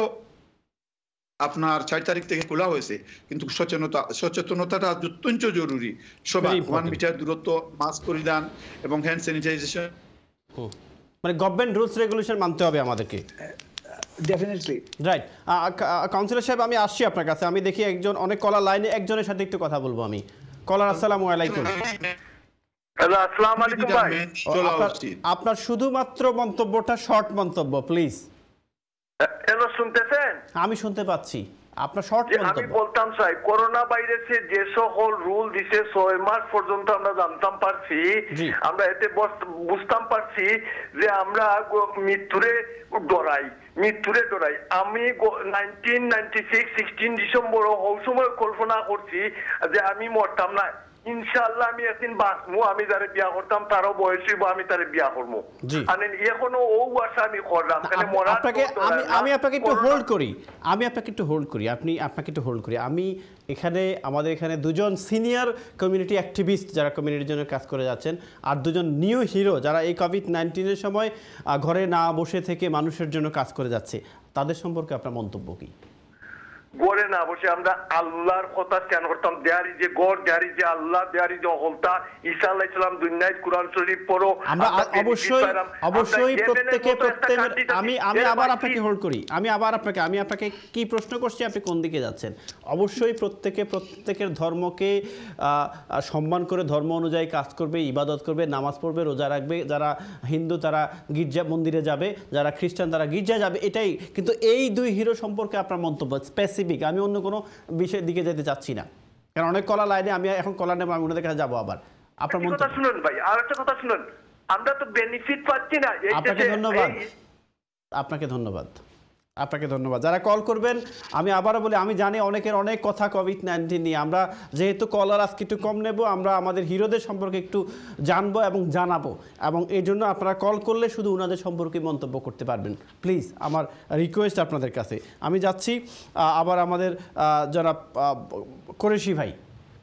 আপনার চার তারিখ থেকে খোলা হয়েছে কিন্তু সচেতনতা সচেতনতাটা অত্যন্ত জরুরি। সবাই ওয়ান মিটার দূরত্ব মাস্ক পরিধান এবং হ্যান্ড স্যানিটাইজেশন মানে গভর্নমেন্ট রুলস রেগুলেশন মানতে হবে আমাদেরকে। ডেফিনেটলি রাইট কাউন্সিলর সাহেব আমি আসছি আপনার কাছে। আমি দেখি একজন অনেক কলার লাইনে একজনের সাথে একটু কথা বলব আমি। কলার আসসালামু আলাইকুম। হ্যালো আসসালামু আলাইকুম ভাই। আপনার- শুধুমাত্র মন্তব্যটা শর্ট মন্তব্য প্লিজ শুনতেছেন? আমি শুনতে পাচ্ছি। আপনার শর্ট আমি বলতাম স্যার করোনা ভাইরাসে যে সকল রুল দিছে ছয় মাস পর্যন্ত আমরা জানতাম পারছি। আমরা এতে বুঝতাম পারছি যে আমরা মৃত্যুরে ডরাই মৃত্যুরে ডরাই। আমি nineteen ninety six sixteen December ওই সময় কল্পনা করছি যে আমি মরতাম না। ইনশাআল্লাহ আমি একদিন বাঁচবো আমি যারে বিয়া করতাম তারও বয়স হইব আমি তারে বিয়া করব। আর এখনও ও আশা আমি করলাম আপনাকে আমি আমি আপনাকে একটু হোল্ড করি আমি আপনাকে একটু হোল্ড করি আপনি আপনাকে একটু হোল্ড করি। আমি এখানে আমাদের এখানে দুজন সিনিয়র কমিউনিটি অ্যাক্টিভিস্ট যারা কমিউনিটির জন্য কাজ করে যাচ্ছেন আর দুজন নিউ হিরো যারা এই কোভিড নাইন্টিনের সময় ঘরে না বসে থেকে মানুষের জন্য কাজ করে যাচ্ছে তাদের সম্পর্কে আপনার মন্তব্য কি? গড়ে না বসে আমরা আল্লাহর কথা স্ক্যান করতাম। দেয়ারি যে গড় দেয়ারি যে আল্লাহ দেয়ারি যে অহলতা ঈসা আল্লাহ ইসলাম দুনিয়ায় কোরআন শরীফ পড়ো। আমরা অবশ্যই অবশ্যই প্রত্যেকে প্রত্যেকের আমি আমি আবার আপনাকে হোল্ড করি। আমি আবার আপনাকে আমি আপনাকে কি প্রশ্ন করছি আপনি কোন দিকে যাচ্ছেন? অবশ্যই প্রত্যেকে প্রত্যেকের ধর্মকে সম্মান করে ধর্ম অনুযায়ী কাজ করবে ইবাদত করবে নামাজ পড়বে রোজা রাখবে। যারা হিন্দু তারা গির্জা মন্দিরে যাবে। যারা খ্রিস্টান তারা গির্জা যাবে। এটাই কিন্তু এই দুই হিরো সম্পর্কে আপনার মন্তব্য স্পেসিফিক আমি অন্য কোনো বিষয়ের দিকে যেতে চাচ্ছি না। কারণ অনেক কলা লাইনে আমি এখন কলা নেব আমি ওনাদের কাছে যাব আবার। আপনার মন কথা শুনুন ভাই আর একটা কথা শুনুন। আমরা তো বেনিফিট পাচ্ছি না আপনাকে ধন্যবাদ। আপনাকে ধন্যবাদ। আপনাকে ধন্যবাদ। যারা কল করবেন, আমি আবারও বলি, আমি জানি অনেকের অনেক কথা কোভিড নাইন্টিন নিয়ে। আমরা যেহেতু কলার আজকে একটু কম নেব, আমরা আমাদের হিরোদের সম্পর্কে একটু জানব এবং জানাব। এবং এই জন্য আপনারা কল করলে শুধু ওনাদের সম্পর্কে মন্তব্য করতে পারবেন। প্লিজ আমার রিকোয়েস্ট আপনাদের কাছে। আমি যাচ্ছি আবার আমাদের যারা কোরেশি ভাই।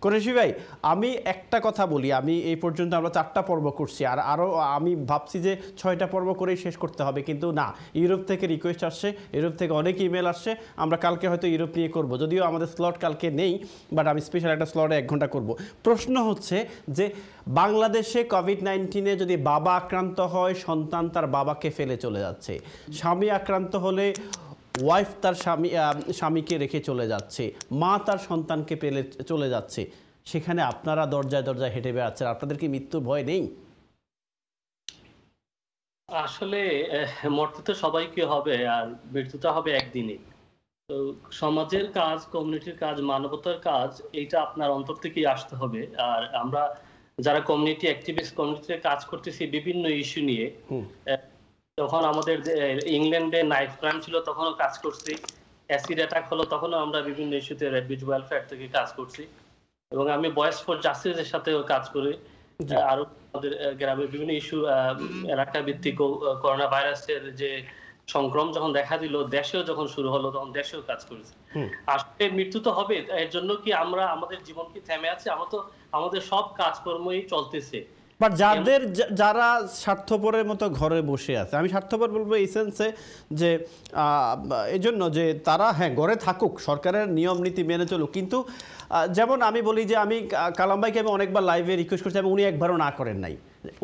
করেছি ভাই, আমি একটা কথা বলি, আমি এই পর্যন্ত আমরা চারটা পর্ব করছি, আর আরও আমি ভাবছি যে ছয়টা পর্ব করেই শেষ করতে হবে, কিন্তু না, ইউরোপ থেকে রিকোয়েস্ট আসছে, ইউরোপ থেকে অনেক ইমেল আসছে, আমরা কালকে হয়তো ইউরোপ নিয়ে করব, যদিও আমাদের স্লট কালকে নেই বাট আমি স্পেশাল একটা স্লটে এক ঘণ্টা করব। প্রশ্ন হচ্ছে যে, বাংলাদেশে কোভিড নাইন্টিনে যদি বাবা আক্রান্ত হয়, সন্তান তার বাবাকে ফেলে চলে যাচ্ছে, স্বামী আক্রান্ত হলে ওয়াইফ তার স্বামী স্বামীকে রেখে চলে যাচ্ছে। মা তার সন্তানকে পেলে চলে যাচ্ছে। সেখানে আপনারা দরজায় দরজায় হেঁটে বেড়াচ্ছেন। আপনাদের কি মৃত্যুর ভয় নেই? আসলে মরতে তো সবাইকে হবে আর মৃত্যুটা হবে একদিনে। তো সমাজের কাজ কমিউনিটির কাজ মানবতার কাজ এইটা আপনার অন্তর থেকেই আসতে হবে। আর আমরা যারা কমিউনিটি অ্যাক্টিভিস্ট কমিউনিটিতে কাজ করতেছি বিভিন্ন ইস্যু নিয়ে যখন আমাদের ইংল্যান্ডে নাইফ ক্রাইম ছিল তখনও কাজ করছি। অ্যাসিড অ্যাটাক হলো তখনও আমরা বিভিন্ন ইস্যুতে রেড বিচ ওয়েলফেয়ার থেকে কাজ করছি। এবং আমি বয়েস ফর জাস্টিসের সাথেও কাজ করি। আরও আমাদের আহ, গ্রামের বিভিন্ন ইস্যু এলাকা ভিত্তিক করোনা ভাইরাসের যে সংক্রমণ যখন দেখা দিল দেশেও যখন শুরু হলো তখন দেশেও কাজ করেছে। আসলে মৃত্যু তো হবে এর জন্য কি আমরা আমাদের জীবন কি থেমে আছে? আমরা তো আমাদের সব কাজকর্মই চলতেছে। বাট যাদের যারা স্বার্থপরের মতো ঘরে বসে আছে, আমি স্বার্থপর বলব এই সেন্সে যে জন্য যে তারা হ্যাঁ ঘরে থাকুক, সরকারের নিয়ম, নীতি মেনে চলুক। কিন্তু যেমন আমি বলি যে আমি কালাম ভাইকে আমি অনেকবার লাইভে রিকোয়েস্ট করছি এবং উনি একবারও না করেন নাই।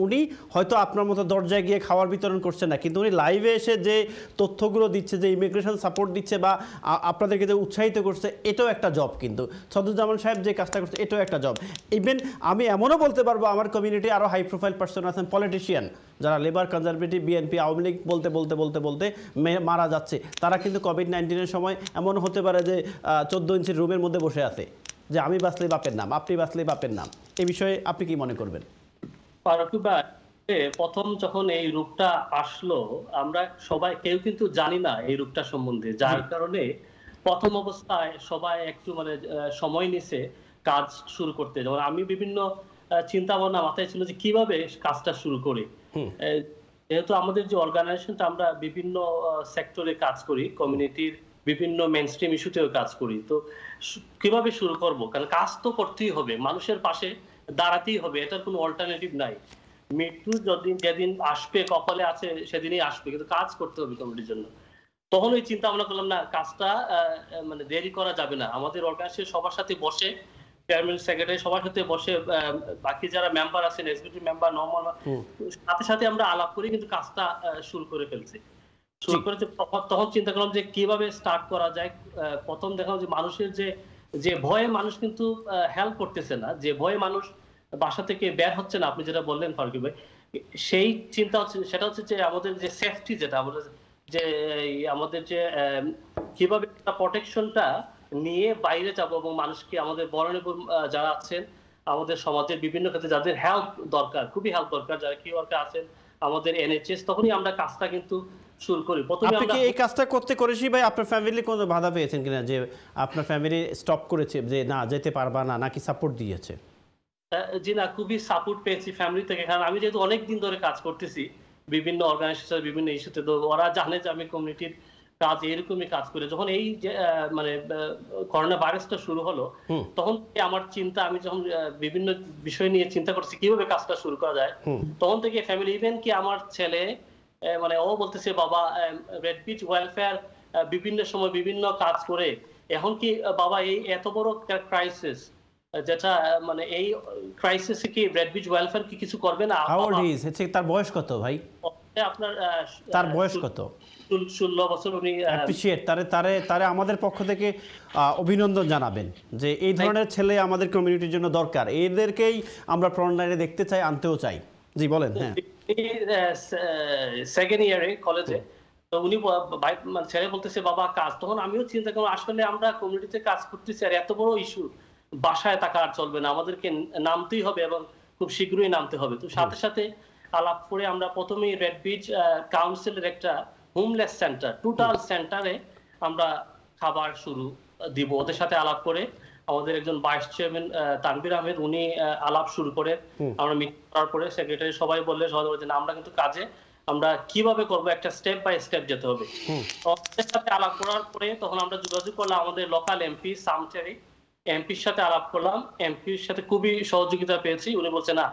উনি হয়তো আপনার মতো দরজায় গিয়ে খাবার বিতরণ করছেন না, কিন্তু উনি লাইভে এসে যে তথ্যগুলো দিচ্ছে, যে ইমিগ্রেশন সাপোর্ট দিচ্ছে বা আপনাদেরকে যে উৎসাহিত করছে, এটাও একটা জব কিন্তু। সদুজ্জামান সাহেব যে কাজটা করছে, এটাও একটা জব ইভেন আমি এমনও বলতে পারব, আমার কমিউনিটি আরও হাই প্রোফাইল পার্সন আছেন পলিটিশিয়ান যারা Labour Conservative BNP Awami League বলতে বলতে বলতে বলতে মারা যাচ্ছে। তারা কিন্তু কোভিড নাইন্টিনের সময় এমন হতে পারে যে চোদ্দ ইঞ্চির রুমের মধ্যে বসে আছে, যে আমি বাঁচলে বাপের নাম, আপনি বাঁচলে বাপের নাম। এ বিষয়ে আপনি কি মনে করবেন? ফারুকি ভাই, প্রথম যখন এই রূপটা আসলো আমরা সবাই কেউ কিন্তু জানি না এই রূপটা সম্বন্ধে। যার কারণে প্রথম অবস্থায় সবাই একটু মানে সময় নিছে কাজ শুরু করতে। যেমন আমি বিভিন্ন চিন্তা ভাবনা মাথায় ছিল যে কীভাবে কাজটা শুরু করি। যেহেতু আমাদের যে অর্গানাইজেশনটা আমরা বিভিন্ন সেক্টরে কাজ করি কমিউনিটির বিভিন্ন মেন স্ট্রিম ইস্যুতেও কাজ করি। তো কীভাবে শুরু করব? কারণ কাজ তো করতেই হবে। মানুষের পাশে দাঁড়াতেই হবে এটার কোনো অল্টারনেটিভ নাই। মৃত্যু যদিন যেদিন আসবে কপালে আছে সেদিনই আসবে কিন্তু কাজ করতে হবে কমিটির জন্য। তখন ওই চিন্তা ভাবনা করলাম না কাজটা মানে দেরি করা যাবে না। আমাদের অর্গানাইজেশন সবার সাথে বসে চেয়ারম্যান সেক্রেটারি সবার সাথে বসে বাকি যারা মেম্বার আছেন এক্সিকিউটিভ মেম্বার নর্মাল সাথে সাথে আমরা আলাপ করে কিন্তু কাজটা শুরু করে ফেলছি। শুরু করেছে তখন- চিন্তা করলাম যে কীভাবে স্টার্ট করা যায় প্রথম দেখলাম যে মানুষের যে যে ভয়ে মানুষ কিন্তু হেল্প করতেছে না, যে ভয়ে মানুষ বাসা থেকে বের হচ্ছে না, আপনি যেটা বললেন ফারুকি ভাই, সেই চিন্তা হচ্ছে, সেটা হচ্ছে যে আমাদের যে সেফটি যেটা, আমাদের যে আমাদের যে কীভাবে প্রোটেকশনটা নিয়ে বাইরে যাব এবং মানুষকে আমাদের বরণেবল যারা আছেন, আমাদের সমাজের বিভিন্ন ক্ষেত্রে যাদের হেল্প দরকার, খুবই হেল্প দরকার, যারা কি ওয়ার্কার আছেন, আমাদের এনএচএস তখনই আমরা কাজটা কিন্তু শুরু করি। প্রথমে আপনি কি এই কাজটা করতে করেছি ভাই? আপনার ফ্যামিলি কোনো বাধা পেয়েছেন কিনা যে আপনার ফ্যামিলি স্টপ করেছে যে না যেতে পারবা না নাকি সাপোর্ট দিয়েছে? জি না খুবই সাপোর্ট পেয়েছি ফ্যামিলি থেকে। কারণ আমি যেহেতু অনেক দিন ধরে কাজ করতেছি বিভিন্ন অর্গানাইজেশন বিভিন্ন ইস্যুতে তো ওরা জানে যে আমি কমিউনিটির কাজ এরকমই কাজ করে। যখন এই মানে করোনা ভাইরাসটা শুরু হলো তখন থেকে আমার চিন্তা আমি যখন বিভিন্ন বিষয় নিয়ে চিন্তা করছি কীভাবে কাজটা শুরু করা যায় তখন থেকে ফ্যামিলি ইভেন কি আমার ছেলে মানে ও বলতেছে বাবা রেড বিচ ওয়েলফেয়ার বিভিন্ন সময় বিভিন্ন কাজ করে। এখন কি বাবা এই এত বড় ক্রাইসিস যেটা মানে এই ক্রাইসিসে কি রেড বিচ ওয়েলফেয়ার কি কিছু করবে না? হাউ ওল্ড ইজ হচ্ছে তার বয়স কত ভাই? আপনার তার বয়স কত? ষোলো বছর উনি আহ, তারে তারে তারে আমাদের পক্ষ থেকে অভিনন্দন জানাবেন যে এই ধরনের ছেলে আমাদের কমিউনিটির জন্য দরকার। এদেরকেই আমরা ফ্রন্টলাইনে দেখতে চাই আনতেও চাই। জি বলেন হ্যাঁ। সেকেন্ড ইয়ারে কলেজে তো উনি ভাই- মানে ছেলে বলতেছে বাবা কাজ। তখন আমিও চিন্তা করলাম আসলে আমরা কমিউনিটিতে কাজ করতেছি আর এত বড় ইস্যু বাসায় আর চলবে না। আমাদেরকে নামতেই হবে এবং খুব শীঘ্রই নামতে হবে। তো সাথে সাথে আলাপ করে আমরা প্রথমেই রেড বিচ কাউন্সিলের একটা হোমলেস সেন্টার টোটাল সেন্টারে আমরা খাবার শুরু দিব। ওদের সাথে আলাপ করে আমাদের একজন ভাইস চেয়ারম্যান তানবির আহমেদ উনি আলাপ শুরু করে আমরা মিট করার পরে সেক্রেটারি সবাই বললে সবাই বলছে না আমরা কিন্তু কাজে আমরা কীভাবে করব একটা স্টেপ বাই স্টেপ যেতে হবে। সাথে আলাপ করার পরে তখন আমরা যোগাযোগ করলাম আমাদের লোকাল এমপি সামচেরি এমপির সাথে আলাপ করলাম। এমপির সাথে খুবই সহযোগিতা পেয়েছি। উনি বলছে না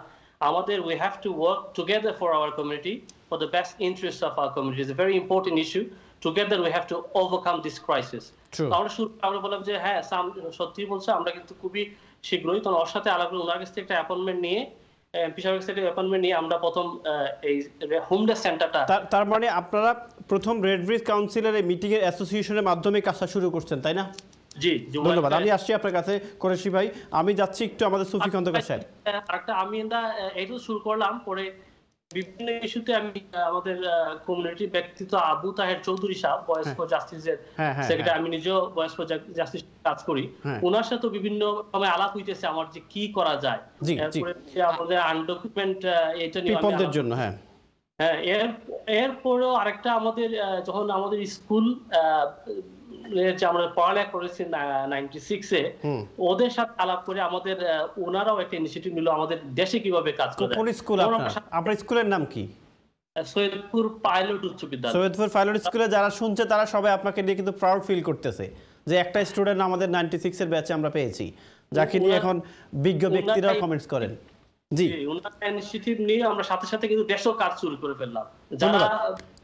আমাদের we have to work together for our community for the best interest of our community is a very important issue together we have to overcome this crisis True. আমরা বললাম যে হ্যাঁ সত্যি বলছে আমরা কিন্তু খুবই শীঘ্রই তখন ওর সাথে আলাপ ওনার কাছ থেকে একটা অ্যাপয়েন্টমেন্ট নিয়ে নিয়ে আমরা প্রথম এই সেন্টারটা তার মানে আপনারা প্রথম রেড ব্রিজ কাউন্সিলের এই মিটিংয়ের অ্যাসোসিয়েশনের মাধ্যমে কাজটা শুরু করছেন তাই না? জি জি, ধন্যবাদ আমি আসছি আপনার কাছে করেছি ভাই। আমি যাচ্ছি একটু আমাদের সুফি খন্দকার সাহেব। আরেকটা আমি এটা শুরু করলাম পরে বিভিন্ন ইস্যুতে আমি আমাদের কমিউনিটি ব্যক্তিত্ব আবু তাহের চৌধুরী সাহেব বয়স্ক জাস্টিসের হ্যাঁ, হ্যাঁ, সেক্রেটারি হ্যাঁ। আমি নিজেও বয়স্ক জাস্টিস কাজ করি। হ্যাঁ। ওনার সাথে বিভিন্ন সময় আলাপ হইতেছে আমার যে কি করা যায়। আমাদের আনডকুমেন্ট এটা নিয়ে জন্য হ্যাঁ। হ্যাঁ এর এরপরেও আরেকটা আমাদের যখন আমাদের স্কুল যে আমরা পড়ালেখা করেছি নাইনটি সিক্সে ওদের সাথে আলাপ করে আমাদের ওনারাও একটা ইনিশিয়েটিভ নিল আমাদের দেশে কীভাবে কাজ করে। কোন স্কুল আপনার? স্কুলের নাম কি? সৈয়দপুর পাইলট উচ্চ বিদ্যালয়। সৈয়দপুর পাইলট স্কুলে যারা শুনছে তারা সবাই আপনাকে নিয়ে কিন্তু প্রাউড ফিল করতেছে যে একটা স্টুডেন্ট আমাদের নাইনটি সিক্সের ব্যাচে আমরা পেয়েছি। যাকে নিয়ে এখন বিজ্ঞ ব্যক্তিরাও ওনারাই- কমেন্টস করেন। জি। ইনিশিয়েটিভ নিয়ে আমরা সাথে সাথে কিন্তু দেশেও কাজ শুরু করে ফেললাম। যারা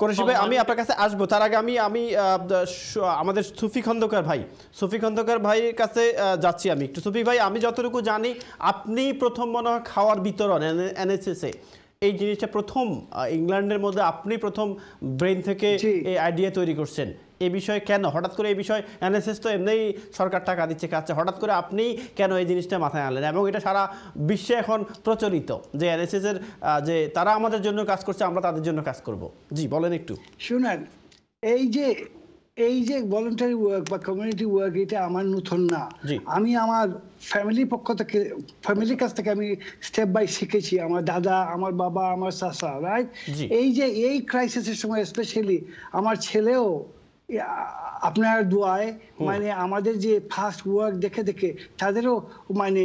করেছি ভাই আমি আপনার কাছে আসব। তার আগে আমি আমি আমাদের সুফি খন্দকার ভাই সুফি খন্দকার ভাইয়ের কাছে যাচ্ছি আমি একটু। সুফি ভাই আমি যতটুকু জানি আপনি প্রথম মনে হয় খাওয়ার বিতরণ এনএসএসে। এই জিনিসটা প্রথম আহ, ইংল্যান্ডের মধ্যে আপনি প্রথম ব্রেন থেকে এই আইডিয়া তৈরি করছেন। এই বিষয়ে কেন? হঠাৎ করে এই বিষয়ে এনএসএস তো এমনিই সরকার টাকা দিচ্ছে কাছে হঠাৎ করে আপনি কেন এই জিনিসটা মাথায় আনলেন? এবং এটা সারা বিশ্বে এখন প্রচলিত যে এনএসএস এর আহ, যে তারা আমাদের জন্য কাজ করছে আমরা তাদের জন্য কাজ করব। জি বলেন একটু। শুনেন এই যে এই যে ভলেন্টারি ওয়ার্ক বা কমিউনিটি ওয়ার্ক এটা আমার নতুন না। আমি আমার ফ্যামিলির পক্ষ থেকে ফ্যামিলির কাছ থেকে আমি স্টেপ বাই শিখেছি। আমার দাদা আমার বাবা আমার চাচা রাইট। এই যে এই ক্রাইসিসের সময় স্পেশালি আমার ছেলেও এ, আপনার দোয়ায় মানে আমাদের যে ফার্স্ট ওয়ার্ক দেখে দেখে তাদেরও মানে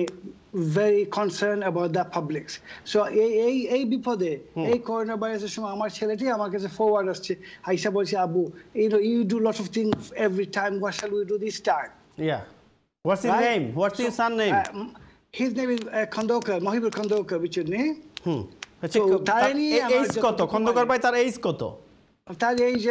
very concern about the public so এই এই এই বিপদে এই করোনা ভাইরাসের সময় আমার ছেলেটি আমার কাছে ফরওয়ার্ড আসছে। আইসা বলছে Abu you know you do lot of thing every time what shall we do this time ya what's Right? Name what's your son name his name is Khandakar Mohibul Khandakar বিচুর নেই hmm আচ্ছা তো তাই নিয়ে আমার age কত? খন্দকার ভাই তার age কত? তার age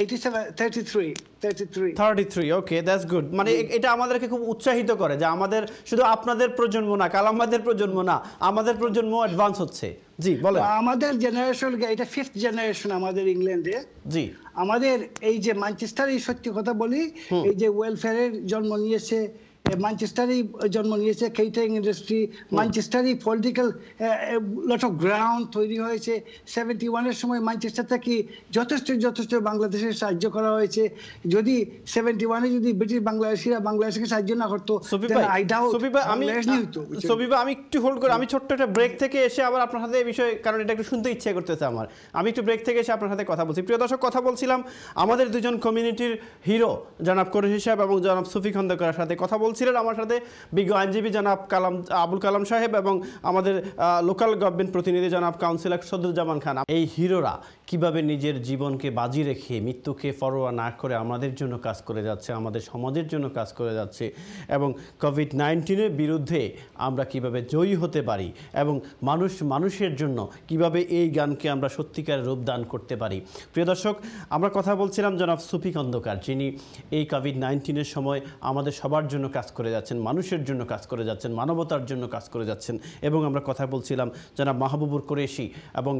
eighty seven thirty three thirty three thirty three okay that's good মানে এটা আমাদেরকে খুব উৎসাহিত করে যে আমাদের শুধু আপনাদের প্রজন্ম না কালামাদের প্রজন্ম না আমাদের প্রজন্ম অ্যাডভান্স হচ্ছে। জি বলেন। আমাদের জেনারেশন এটা ফিফথ জেনারেশন আমাদের ইংল্যান্ডে। জি। আমাদের এই যে ম্যানচেস্টার এই সত্যি কথা বলি এই যে ওয়েলফেয়ারের জন্ম নিয়েছে ম্যানচেস্টারই জন্ম নিয়েছে কেটারিং ইন্ডাস্ট্রি ম্যানচেস্টারই পলিটিক্যাল লট অফ গ্রাউন্ড তৈরি হয়েছে। সেভেন্টি ওয়ানের সময় ম্যানচেস্টার থেকে যথেষ্ট যথেষ্ট বাংলাদেশের সাহায্য করা হয়েছে। যদি সেভেন্টি ওয়ানে যদি ব্রিটিশ বাংলাদেশিরা বাংলাদেশকে সাহায্য না করতো আমি একটু হোল্ড করে আমি ছোট্ট একটা ব্রেক থেকে এসে আবার আপনার সাথে এই বিষয়ে কারণ এটা একটু শুনতে ইচ্ছে করতেছে আমার। আমি একটু ব্রেক থেকে এসে আপনার সাথে কথা বলছি। প্রিয় দর্শক কথা বলছিলাম আমাদের দুজন কমিউনিটির হিরো জনাব করিম সাহেব এবং জনাব সুফি খন্দকারের সাথে। কথা বলছিলেন আমার সাথে বিজ্ঞ আইনজীবী জনাব কালাম, আবুল কালাম সাহেব এবং আমাদের লোকাল গভর্নমেন্ট প্রতিনিধি জনাব কাউন্সিলর সদরুজ্জামান খান। এই হিরোরা কীভাবে নিজের জীবনকে বাজি রেখে মৃত্যুকে ফরোয়া না করে আমাদের জন্য কাজ করে যাচ্ছে, আমাদের সমাজের জন্য কাজ করে যাচ্ছে এবং কোভিড নাইন্টিনের বিরুদ্ধে আমরা কীভাবে জয়ী হতে পারি এবং মানুষ মানুষের জন্য কীভাবে এই গানকে আমরা সত্যিকার রূপ দান করতে পারি। প্রিয় দর্শক, আমরা কথা বলছিলাম জনাব সুফি খন্দকার যিনি এই কোভিড নাইন্টিনের সময় আমাদের সবার জন্য কাজ করে যাচ্ছেন, মানুষের জন্য কাজ করে যাচ্ছেন, মানবতার জন্য কাজ করে যাচ্ছেন এবং আমরা কথা বলছিলাম জনাব মাহবুবুর কোরেশি এবং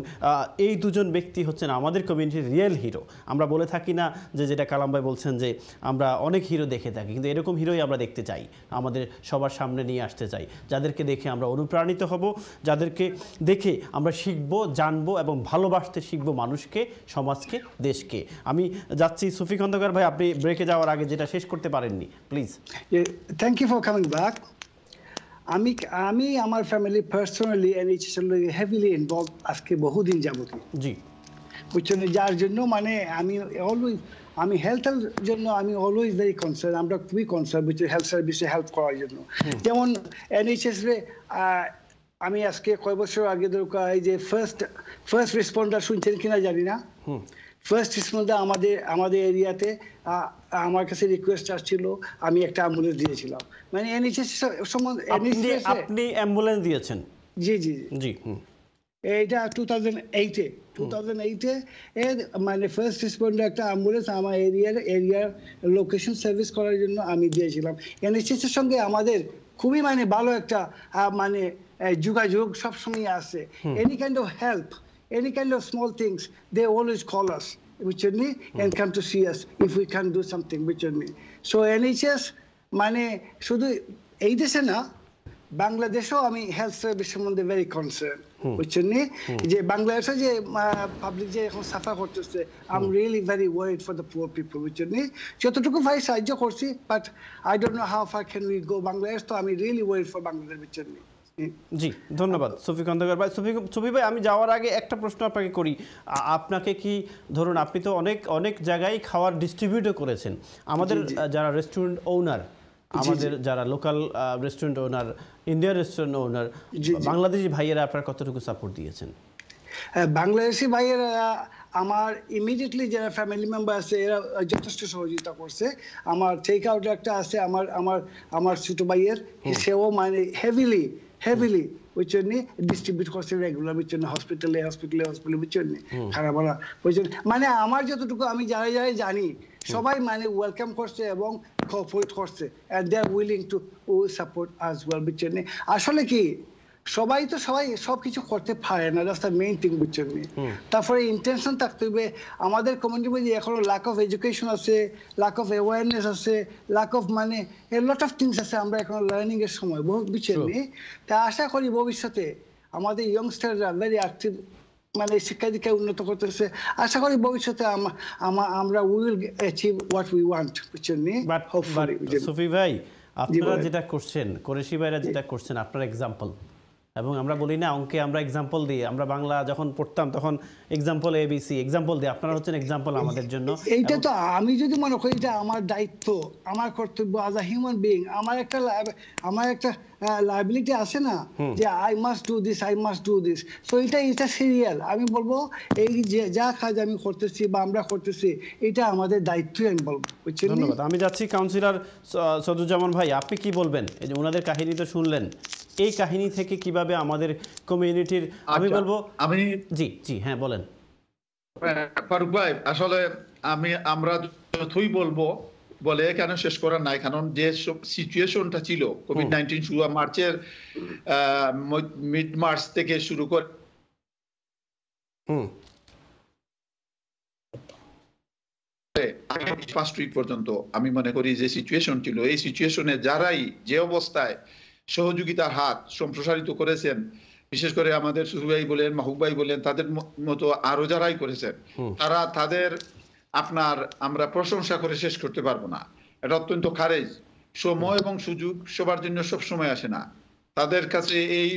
এই দুজন ব্যক্তি হচ্ছেন আমাদের কমিউনিটির রিয়েল হিরো আমরা বলে থাকি না যে যেটা কালাম ভাই বলছেন যে আমরা অনেক হিরো দেখে থাকি। কিন্তু এরকম হিরোই আমরা দেখতে চাই আমাদের সবার সামনে নিয়ে আসতে চাই। যাদেরকে দেখে আমরা অনুপ্রাণিত হব যাদেরকে দেখে আমরা শিখব জানব এবং ভালোবাসতে শিখব মানুষকে সমাজকে দেশকে। আমি যাচ্ছি সুফি খন্দকার ভাই আপনি ব্রেকে যাওয়ার আগে যেটা শেষ করতে পারেননি please thank you for coming back আমি আমি আমার ফ্যামিলি পার্সোনালি হেভিলি ইনভলভ আজকে বহুদিন যাবত জি। বুঝছেন? যার জন্য মানে আমি অলওয়েজ আমি হেলথের জন্য আমি অলওয়েজ ভেরি কনসার্ন আমরা খুবই কনসার্ন বুঝছি হেলথ সার্ভিসে হেল্প করার জন্য। যেমন এনএইচএস রে আমি আজকে কয় বছর আগে দরকার এই যে ফার্স্ট ফার্স্ট রেসপন্ডার শুনছেন কিনা জানি না? ফার্স্ট রেসপন্ডার আমাদের আমাদের এরিয়াতে আমার কাছে রিকোয়েস্ট আসছিল আমি একটা অ্যাম্বুলেন্স দিয়েছিলাম। মানে এনএইচএস সম্বন্ধে আপনি অ্যাম্বুলেন্স দিয়েছেন? জি জি জি। এইটা টু থাউজেন্ড এইটে টু থাউজেন্ড এইটে এর মানে ফার্স্ট রেসপন্ডার একটা অ্যাম্বুলেন্স আমার এরিয়ার এরিয়ার লোকেশন সার্ভিস করার জন্য আমি দিয়েছিলাম। এনএসএস এর সঙ্গে আমাদের খুবই মানে ভালো একটা মানে যোগাযোগ সবসময় আছে। Any kind of help any kind of small things they always call us বুঝছেন নি? and come to see us if we can do something বুঝছেন নি? সো এনএইচএস মানে শুধু এই দেশে না বাংলাদেশেও আমি হেলথ সার্ভিস সম্বন্ধে ভেরি কনসার্ন বুঝছেন নি? যে বাংলাদেশে যে পাবলিক যে এখন সাফা করতেছে I am really very worried for the poor people বুঝছেন নি? যতটুকু ভাই সাহায্য করছি but I don't know how far can we go Bangladesh তো আমি রিয়েলি ওয়ারিড ফর বাংলাদেশ বুঝছেন নি? জি ধন্যবাদ সুফি খন্দকার ভাই। সুফি সুফি ভাই আমি যাওয়ার আগে একটা প্রশ্ন আপনাকে করি। আপনাকে কি ধরুন আপনি তো অনেক অনেক জায়গায় খাবার ডিস্ট্রিবিউটও করেছেন। আমাদের যারা রেস্টুরেন্ট ওনার আমাদের যারা local restaurant owner Indian restaurant owner. Bangladeshi ভাইয়েরা আপনার কতটুকু সাপোর্ট দিয়েছেন? বাংলাদেশি ভাইয়েরা আমার ইমিডিয়েটলি যারা ফ্যামিলি মেম্বার আছে এরা যথেষ্ট সহযোগিতা করছে। আমার টেক আউট একটা আছে আমার আমার আমার ছোট ভাইয়ের। সেও মানে হেভিলি হেভিলি বুঝছেন ডিস্ট্রিবিউট করছে রেগুলার বুঝছেন হসপিটালে হসপিটালে হসপিটালে বুঝছেন খারাপ বলা বুঝছেন মানে আমার যতটুকু আমি যারা যারা জানি সবাই মানে ওয়েলকাম করছে এবং কোঅপারেট করছে and they are willing to support as well বুঝছেন আসলে কি সবাই তো সবাই সবকিছু করতে পারে না দ্যাটস দ্য মেইন থিং বুঝছেন তারপরে ইন্টেনশন থাকতে হবে আমাদের কমিউনিটি মধ্যে এখনও লাক অফ এডুকেশন আছে লাক অফ অ্যাওয়ারনেস আছে লাক অফ মানে লট অফ থিংস আছে আমরা এখনও লার্নিং এর সময় বহু বুঝছেন তা আশা করি ভবিষ্যতে আমাদের ইয়ংস্টাররা ভেরি অ্যাক্টিভ মানে শিক্ষা দীক্ষায় উন্নত করতেছে। আশা করি ভবিষ্যতে আমা- আমরা will achieve what we want বুঝছেন সফি সুফি ভাই আপনারা। যেটা করছেন কোরেশি ভাইরা যেটা করছেন আপনার এক্সাম্পল এবং আমরা বলি না অঙ্কে আমরা এক্সাম্পল দিই আমরা বাংলা যখন পড়তাম তখন এক্সাম্পল এবিসি এক্সাম্পল দিই আপনারা হচ্ছেন এক্সাম্পল আমাদের জন্য। এইটা তো আমি যদি মনে করি এটা আমার দায়িত্ব আমার কর্তব্য আজ আ হিউম্যান বিং আমার একটা আমার একটা লাইবিলিটি আছে না যে I must do this I must do this তো এটা এটা সিরিয়াল আমি বলব এই যে যা কাজ আমি করতেছি বা আমরা করতেছি এটা আমাদের দায়িত্বই আমি বলব বুঝছেন ধন্যবাদ। আমি যাচ্ছি কাউন্সিলর স- সদুজ্জামান ভাই আপনি কি বলবেন? এই যে ওনাদের কাহিনী তো শুনলেন। এই কাহিনী থেকে কীভাবে আমাদের কমিউনিটির আমি আচ্ছা, বলব আমি জি জি হ্যাঁ বলেন। ফারুক ভাই আসলে আমি আমরা যতই বলব বলে কেন শেষ করার নাই? কারণ যে সিচুয়েশনটা ছিল কোভিড নাইন্টিন শুরু মার্চের মিড মার্চ থেকে শুরু করে ফার্স্ট উইক পর্যন্ত আমি মনে করি যে সিচুয়েশন ছিল এই সিচুয়েশনে যারাই যে অবস্থায় সহযোগিতার হাত সম্প্রসারিত করেছেন। বিশেষ করে আমাদের সুরু ভাই বলেন মাহুব ভাই বলেন তাদের মতো আরও যারাই করেছেন তারা তাদের আপনার আমরা প্রশংসা করে শেষ করতে পারব না। এটা অত্যন্ত খারেজ। সময় এবং সুযোগ সবার জন্য সব সময় আসে না। তাদের কাছে এই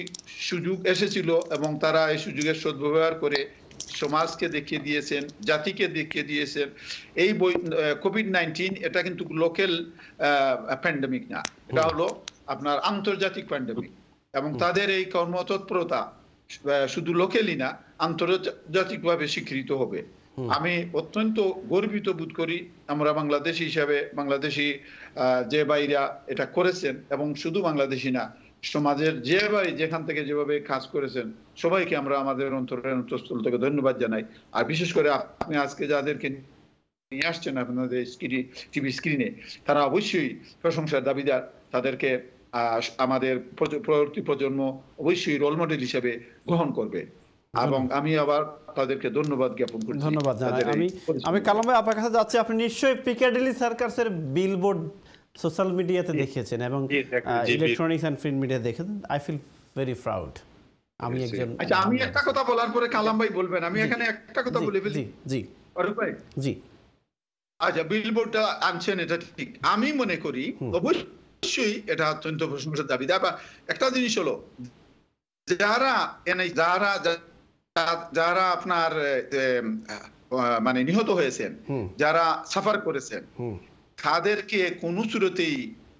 সুযোগ এসেছিল এবং তারা এই সুযোগের সদ্ব্যবহার করে সমাজকে দেখিয়ে দিয়েছেন জাতিকে দেখিয়ে দিয়েছেন। এই বই কোভিড নাইন্টিন এটা কিন্তু লোকাল প্যান্ডেমিক না। এটা হলো আপনার আন্তর্জাতিক প্যান্ডেমিক এবং তাদের এই কর্মতৎপরতা শুধু লোকেলই না আন্তর্জাতিকভাবে স্বীকৃত হবে। আমি অত্যন্ত গর্বিত বোধ করি আমরা বাংলাদেশি হিসাবে বাংলাদেশি যে ভাইরা এটা করেছেন এবং শুধু বাংলাদেশি না সমাজের যে ভাই যেখান থেকে যেভাবে কাজ করেছেন সবাইকে আমরা আমাদের অন্তরের অন্তঃস্থল থেকে ধন্যবাদ জানাই। আর বিশেষ করে আপনি আজকে যাদেরকে নিয়ে আসছেন আপনাদের টিভি স্ক্রিনে তারা অবশ্যই প্রশংসার দাবিদার। তাদেরকে আমাদের পরবর্তী প্রজন্ম অবশ্যই রোল মডেল হিসেবে গ্রহণ করবে। এবং আমি আবার তাদেরকে ধন্যবাদ জ্ঞাপন করছি। ধন্যবাদ আমি আমি কালাম ভাই আপনার কাছে যাচ্ছি। আপনি নিশ্চয়ই পিকাডিলি সার্কাসের বিলবোর্ড সোশ্যাল মিডিয়াতে দেখেছেন এবং দেখেন, ইলেকট্রনিক্স অ্যান্ড প্রিন্ট মিডিয়া দেখেছেন। আই ফিল ভেরি প্রাউড আমি একজন আচ্ছা আমি একটা কথা বলার পরে কালাম ভাই বলবেন। আমি এখানে একটা কথা বলে ফেলি। জি ফারুক ভাই। জি। আচ্ছা বিলবোর্ডটা আনছেন এটা ঠিক। আমি মনে করি অবশ্যই এটা অত্যন্ত প্রশংসার দাবি। তারপর একটা জিনিস হলো যারা যারা যারা আপনার মানে নিহত হয়েছেন যারা সাফার করেছেন তাদেরকে কোন সুরতেই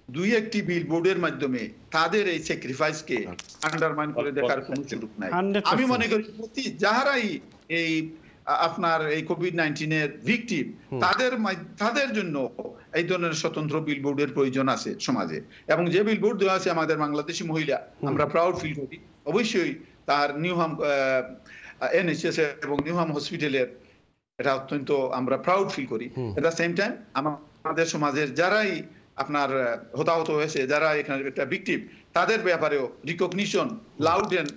দুই একটি বিল বোর্ডের মাধ্যমে তাদের এই স্যাক্রিফাইসকে আন্ডারমাইন করে দেখার কোনো সুযোগ নাই। আমি মনে করি প্রতি যারাই এই আপনার এই কোভিড নাইন্টিনের ভিকটিম তাদের তাদের জন্য এই ধরনের স্বতন্ত্র বিলবোর্ডের প্রয়োজন আছে সমাজে। এবং যে বিলবোর্ড দেওয়া আছে আমাদের বাংলাদেশি মহিলা আমরা প্রাউড ফিল করি। অবশ্যই তার নিউহাম এনএইচএস এবং নিউহাম হসপিটালের এটা অত্যন্ত আমরা প্রাউড ফিল করি। এট দ্য সেম টাইম আমাদের সমাজের যারাই আপনার হতাহত হয়েছে যারা এখানে একটা ভিকটিম তাদের ব্যাপারেও রিকগনিশন লাউড এন্ড.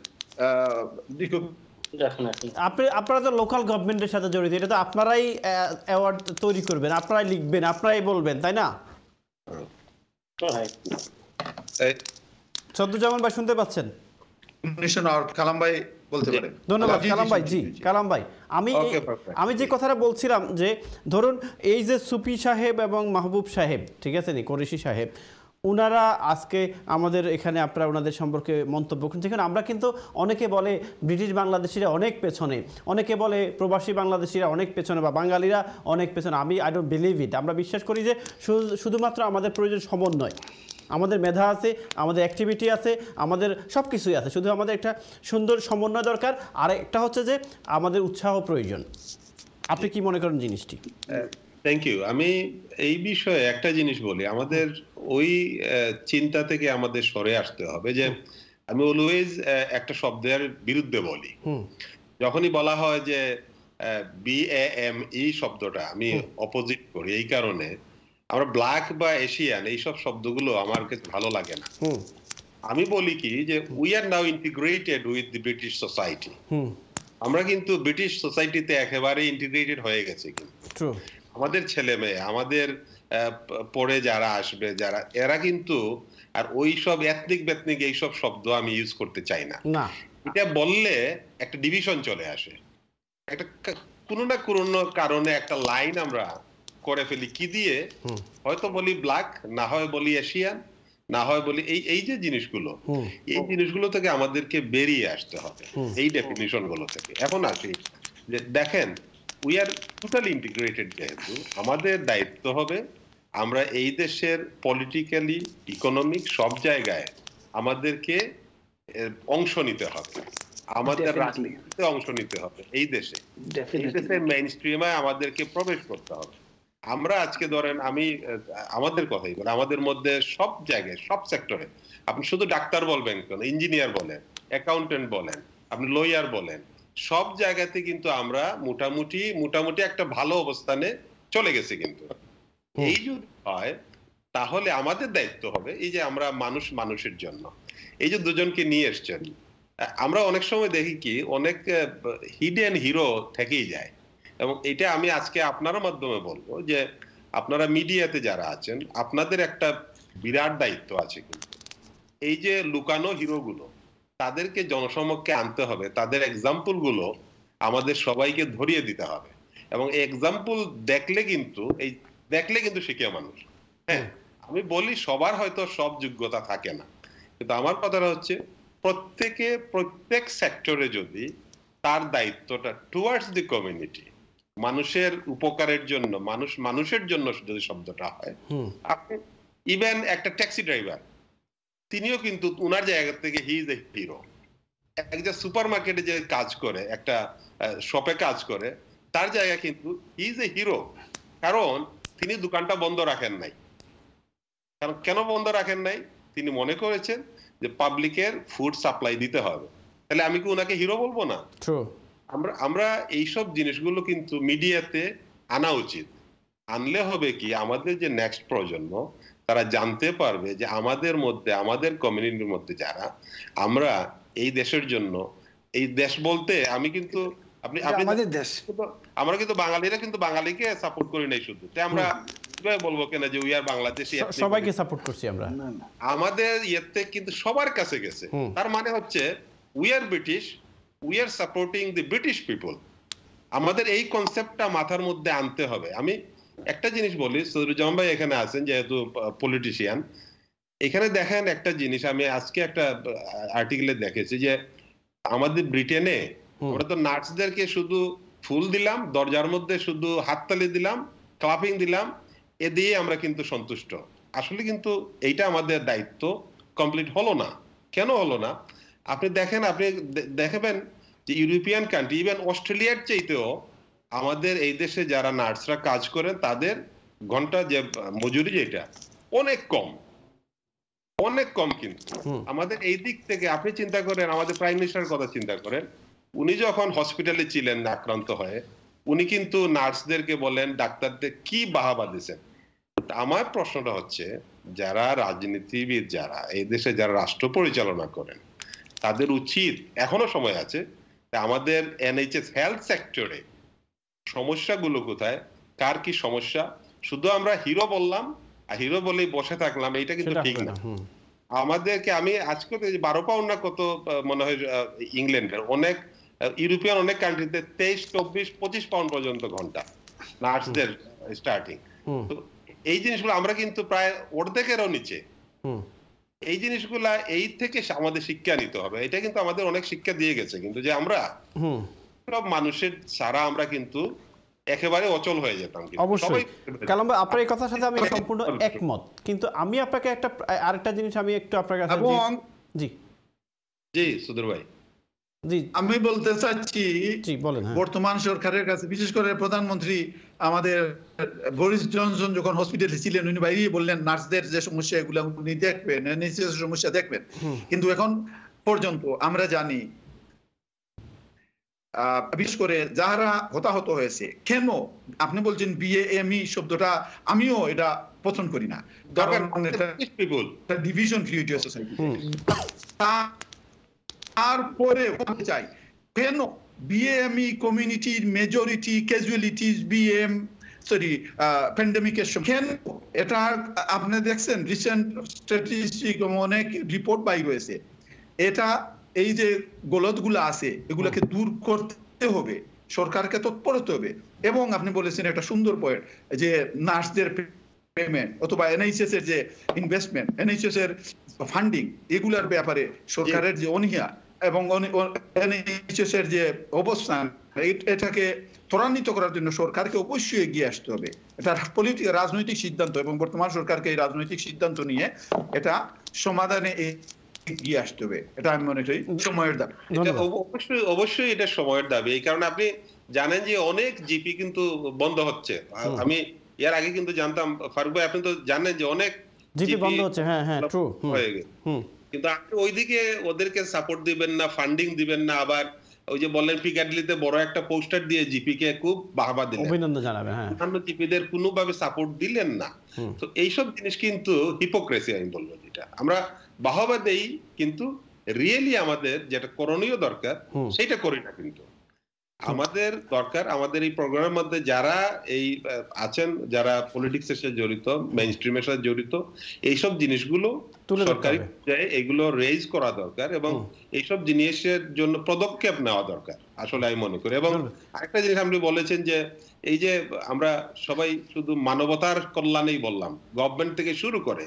আপনি আপনারা তো লোকাল গভর্নমেন্টের সাথে জড়িত এটা তো আপনারাই অ্যাওয়ার্ড তৈরি করবেন আপনারাই লিখবেন আপনারাই বলবেন তাই না. সদ্দুজ্জামান ভাই। শুনতে পাচ্ছেন? কালাম ভাই বলতে পারেন। ধন্যবাদ জি, জি, কালাম ভাই জি, জি জি, জি। কালাম ভাই। আমি যে কথাটা বলছিলাম যে ধরুন এই যে সুফি সাহেব এবং মাহবুব সাহেব ঠিক আছে নি কোরেশি সাহেব ওনারা আজকে আমাদের এখানে আপনারা ওনাদের সম্পর্কে মন্তব্য করছেন। যেখানে আমরা কিন্তু অনেকে বলে ব্রিটিশ বাংলাদেশিরা অনেক পেছনে, অনেকে বলে প্রবাসী বাংলাদেশিরা অনেক পেছনে বা বাঙালিরা অনেক পেছনে। আমি আই ডোন্ট বিলিভ ইট আমরা বিশ্বাস করি যে শুধু- শুধুমাত্র আমাদের প্রয়োজন সমন্বয় আমাদের মেধা আছে, আমাদের অ্যাক্টিভিটি আছে, আমাদের সব কিছুই আছে। শুধু আমাদের একটা সুন্দর সমন্বয় দরকার। আর একটা হচ্ছে যে আমাদের উৎসাহ প্রয়োজন। আপনি কি মনে করেন জিনিসটি? থ্যাংক ইউ আমি এই বিষয়ে একটা জিনিস বলি। আমাদের ওই চিন্তা থেকে আমাদের সরে আসতে হবে যে আমি অলওয়েজ একটা শব্দের বিরুদ্ধে বলি। যখনই বলা হয় যে বি এম ই শব্দটা আমি অপোজিট করি এই কারণে আমরা ব্ল্যাক বা এশিয়ান এইসব শব্দগুলো আমার কাছে ভালো লাগে না। আমি বলি কি যে we are now integrated with the British society আমরা কিন্তু ব্রিটিশ সোসাইটিতে একেবারে ইন্টিগ্রেটেড হয়ে গেছি কিন্তু। আমাদের ছেলে মেয়ে আমাদের পরে যারা আসবে যারা এরা কিন্তু আর ওই সব এথনিক বেথনিক এইসব শব্দ আমি ইউজ করতে চাই না। না। এটা বললে একটা ডিভিশন চলে আসে। একটা কোনো না কোনো কারণে একটা লাইন আমরা করে ফেলি কি দিয়ে? হয়তো বলি ব্ল্যাক না হয় বলি এশিয়ান না হয় বলি এই এই যে জিনিসগুলো এই জিনিসগুলো থেকে আমাদেরকে বেরিয়ে আসতে হবে। এই ডেফিনিশনগুলো থেকে। এখন আসি যে দেখেন উই আর টোটালি ইন্টিগ্রেটেড যেহেতু। আমাদের দায়িত্ব হবে আমরা এই দেশের পলিটিক্যালি ইকোনমিক সব জায়গায় আমাদেরকে অংশ নিতে হবে। আমাদের রাজনীতিতে অংশ নিতে হবে এই দেশে। এই. দেশের মেইন স্ট্রিমে আমাদেরকে প্রবেশ করতে হবে। আমরা আজকে ধরেন আমি আমাদের কথাই বলি আমাদের মধ্যে সব জায়গায় সব সেক্টরে আপনি শুধু ডাক্তার বলবেন কেন ইঞ্জিনিয়ার বলেন অ্যাকাউন্টেন্ট বলেন আপনি লয়ার বলেন সব জায়গাতে কিন্তু আমরা মোটামুটি মোটামুটি একটা ভালো অবস্থানে চলে গেছি কিন্তু। এই যদি হয় তাহলে আমাদের দায়িত্ব হবে এই যে আমরা মানুষ মানুষের জন্য। এই যে দুজনকে নিয়ে এসছেন আমরা অনেক সময় দেখি কি অনেক হিডেন হিরো থেকেই যায়। এবং এটা আমি আজকে আপনার মাধ্যমে বলব যে আপনারা মিডিয়াতে যারা আছেন আপনাদের একটা বিরাট দায়িত্ব আছে কিন্তু। এই যে লুকানো হিরোগুলো তাদেরকে জনসমক্ষে আনতে হবে। তাদের এক্সাম্পলগুলো আমাদের সবাইকে ধরিয়ে দিতে হবে। এবং এক্সাম্পল দেখলে কিন্তু এই দেখলে কিন্তু শিখে মানুষ। হ্যাঁ আমি বলি সবার হয়তো সব যোগ্যতা থাকে না। কিন্তু আমার কথাটা হচ্ছে প্রত্যেকে প্রত্যেক সেক্টরে যদি তার দায়িত্বটা টুয়ার্ডস দি কমিউনিটি মানুষের উপকারের জন্য মানুষ মানুষের জন্য যদি শব্দটা হয় আপনি ইভেন একটা ট্যাক্সি ড্রাইভার তিনিও কিন্তু ওনার জায়গা থেকে হি ইজ এ হিরো। একজন সুপার মার্কেটে যে কাজ করে একটা শপে কাজ করে তার জায়গা কিন্তু হি ইজ এ হিরো। কারণ তিনি দোকানটা বন্ধ রাখেন নাই। কারণ কেন বন্ধ রাখেন নাই? তিনি মনে করেছেন যে পাবলিকের ফুড সাপ্লাই দিতে হবে। তাহলে আমি কি ওনাকে হিরো বলব না? আমরা আমরা এইসব জিনিসগুলো কিন্তু মিডিয়াতে আনা উচিত। আনলে হবে কি? আমাদের যে নেক্সট প্রজন্ম তারা জানতে পারবে যে আমাদের মধ্যে আমাদের কমিউনিটির মধ্যে যারা আমরা এই দেশের জন্য এই দেশ বলতে আমি কিন্তু আপনি আমাদের দেশ। আমরা কিন্তু বাঙালিরা কিন্তু বাঙালিকে সাপোর্ট করি নাই শুধু। তাই আমরা কীভাবে বলব কেন যে উই আর বাংলাদেশি সবাইকে সাপোর্ট করছি আমরা। আমাদের ইয়েতে কিন্তু সবার কাছে গেছে। তার মানে হচ্ছে we are British we are supporting the British people আমাদের এই কনসেপ্টটা মাথার মধ্যে আনতে হবে। আমি একটা জিনিস বলি সদরুজ্জামান ভাই এখানে আছেন যেহেতু পলিটিশিয়ান এখানে দেখেন একটা জিনিস আমি আজকে একটা আর্টিকেলে দেখেছি যে আমাদের ব্রিটেনে আমরা তো নার্সদেরকে শুধু ফুল দিলাম দরজার মধ্যে শুধু হাততালি দিলাম ক্লাপিং দিলাম এ দিয়ে আমরা কিন্তু সন্তুষ্ট। আসলে কিন্তু এইটা আমাদের দায়িত্ব কমপ্লিট হলো না। কেন হলো না? আপনি দেখেন আপনি দেখবেন যে ইউরোপিয়ান কান্ট্রি ইভেন অস্ট্রেলিয়ার চাইতেও আমাদের এই দেশে যারা নার্সরা কাজ করেন তাদের ঘণ্টা যে মজুরি যেটা অনেক কম। অনেক কম কিন্তু। আমাদের এই দিক থেকে আপনি চিন্তা করেন আমাদের প্রাইম মিনিস্টারের কথা চিন্তা করেন উনি যখন হসপিটালে ছিলেন আক্রান্ত হয়ে উনি কিন্তু নার্সদেরকে বলেন ডাক্তারদের কি বাহাবা দিয়েছেন? আমার প্রশ্নটা হচ্ছে যারা রাজনীতিবিদ যারা এই দেশে যারা রাষ্ট্র পরিচালনা করেন তাদের উচিত এখনও সময় আছে আমাদের এনএইচএস হেলথ সেক্টরে সমস্যাগুলো কোথায়? কার কি সমস্যা? শুধু আমরা হিরো বললাম আর হিরো বলেই বসে থাকলাম এইটা কিন্তু ঠিক না। আমাদেরকে আমি আজকে বারো পাউন্ড না কত মনে হয় ইংল্যান্ডের অনেক ইউরোপিয়ান অনেক কান্ট্রিতে তেইশ চব্বিশ পঁচিশ পাউন্ড পর্যন্ত ঘণ্টা নার্সদের স্টার্টিং তো এই জিনিসগুলো আমরা কিন্তু প্রায় অর্ধেকেরও নিচে। এই জিনিসগুলা এই থেকে আমাদের শিক্ষা নিতে হবে। এটা কিন্তু আমাদের অনেক শিক্ষা দিয়ে গেছে কিন্তু যে আমরা সব মানুষের ছাড়া আমরা কিন্তু একেবারে অচল হয়ে যেতাম অবশ্যই। কালাম ভাই আপনার এই কথার সাথে আমি সম্পূর্ণ একমত। কিন্তু আমি আপনাকে একটা আরেকটা জিনিস আমি একটু আপনার কাছে জি জি। সুদূর ভাই। জি। আমি বলতে চাচ্ছি জি বলেন হ্যাঁ। বর্তমান সরকারের কাছে বিশেষ করে প্রধানমন্ত্রী আমাদের বরিস জনসন যখন হসপিটালে ছিলেন উনি বাইরে বললেন নার্সদের যে সমস্যা এগুলো উনি দেখবেন সমস্যা দেখবেন। কিন্তু এখন পর্যন্ত আমরা জানি বিশেষ করে যারা হতাহত হয়েছে কেন? আপনি বলছেন বিএ এমই শব্দটা আমিও এটা পছন্দ করি না। দরকার ডিভিশন ক্রিয়েট হয়েছে তারপরে চাই কেন বিএমই কমিউনিটির মেজরিটি ক্যাজুয়ালিটিস বিএম সরি প্যান্ডেমিকের সময় কেন? এটা আপনি দেখছেন রিসেন্ট স্ট্যাটিস্টিক অনেক রিপোর্ট বাই রয়েছে এটা এই যে গলতগুলো আছে এগুলোকে দূর করতে হবে সরকারকে তৎপর হতে হবে। এবং আপনি বলেছেন একটা সুন্দর পয়েন্ট যে নার্সদের পেমেন্ট অথবা এনএইচএস এর যে ইনভেস্টমেন্ট এনএইচএস এর ফান্ডিং এগুলার ব্যাপারে সরকারের যে অনীহা এবং এনএইচএস এর যে অবস্থান এটাকে ত্বরান্বিত করার জন্য সরকারকে অবশ্যই এগিয়ে আসতে হবে। এটা পলিটিক রাজনৈতিক সিদ্ধান্ত এবং বর্তমান সরকারকে এই রাজনৈতিক সিদ্ধান্ত নিয়ে এটা সমাধানে এগিয়ে আসতে হবে। এটা আমি মনে করি সময়ের দাবি। এটা অবশ্যই অবশ্যই এটা সময়ের দাবি। এই কারণে আপনি জানেন যে অনেক জিপি কিন্তু বন্ধ হচ্ছে। আমি এর আগে কিন্তু জানতাম ফারুক ভাই আপনি তো জানেন যে অনেক জিপি বন্ধ হচ্ছে। হ্যাঁ হ্যাঁ ট্রু হয়ে গেছে। কিন্তু আপনি ওইদিকে ওদেরকে সাপোর্ট দিবেন না ফান্ডিং দিবেন না আবার ওই যে বললেন পিকাডলিতে বড় একটা পোস্টার দিয়ে জিপি কে খুব বাহবা দিলেন। অভিনন্দন জানাবে হ্যাঁ। অন্যান্য জিপিদের কোনোভাবে সাপোর্ট দিলেন না। তো এইসব জিনিস কিন্তু হিপোক্রেসি আমি বলব যেটা। আমরা বাহবা দেই কিন্তু রিয়েলি আমাদের যেটা করণীয় দরকার সেটা করি না কিন্তু। আমাদের দরকার আমাদের এই প্রোগ্রামের মধ্যে যারা এই আছেন যারা পলিটিক্স এর সাথে জড়িত মেইন স্ট্রিমের সাথে জড়িত এইসব জিনিসগুলো সরকারি পর্যায়ে এগুলো রেজ করা দরকার এবং এইসব জিনিসের জন্য পদক্ষেপ নেওয়া দরকার আসলে আমি মনে করি। এবং আরেকটা জিনিস আপনি বলেছেন যে এই যে আমরা সবাই শুধু মানবতার কল্যাণেই বললাম গভর্নমেন্ট থেকে শুরু করে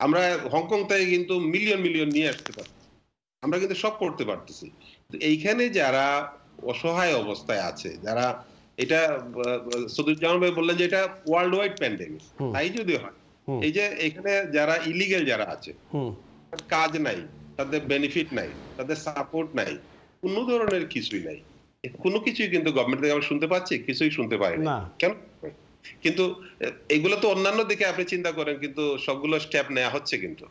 আমরা হংকং থেকে কিন্তু মিলিয়ন মিলিয়ন নিয়ে আসতে পারি আমরা কিন্তু সব করতে পারতেছি। এইখানে যারা অসহায় অবস্থায় আছে যারা এটা সদুজ্জামান ভাই বললেন যে এটা ওয়ার্ল্ড ওয়াইড প্যান্ডেমিক তাই যদি হয় এই যে এখানে যারা ইলিগেল যারা আছে কাজ নাই তাদের বেনিফিট নাই তাদের সাপোর্ট নাই কোনো ধরনের কিছুই নাই। কোনো কিছুই কিন্তু গভর্নমেন্ট থেকে আমরা শুনতে পাচ্ছি কিছুই শুনতে পাই। না। কেন? কিন্তু এগুলো তো অন্যান্য দিকে আপনি চিন্তা করেন কিন্তু সবগুলো স্টেপ নেওয়া হচ্ছে কিন্তু।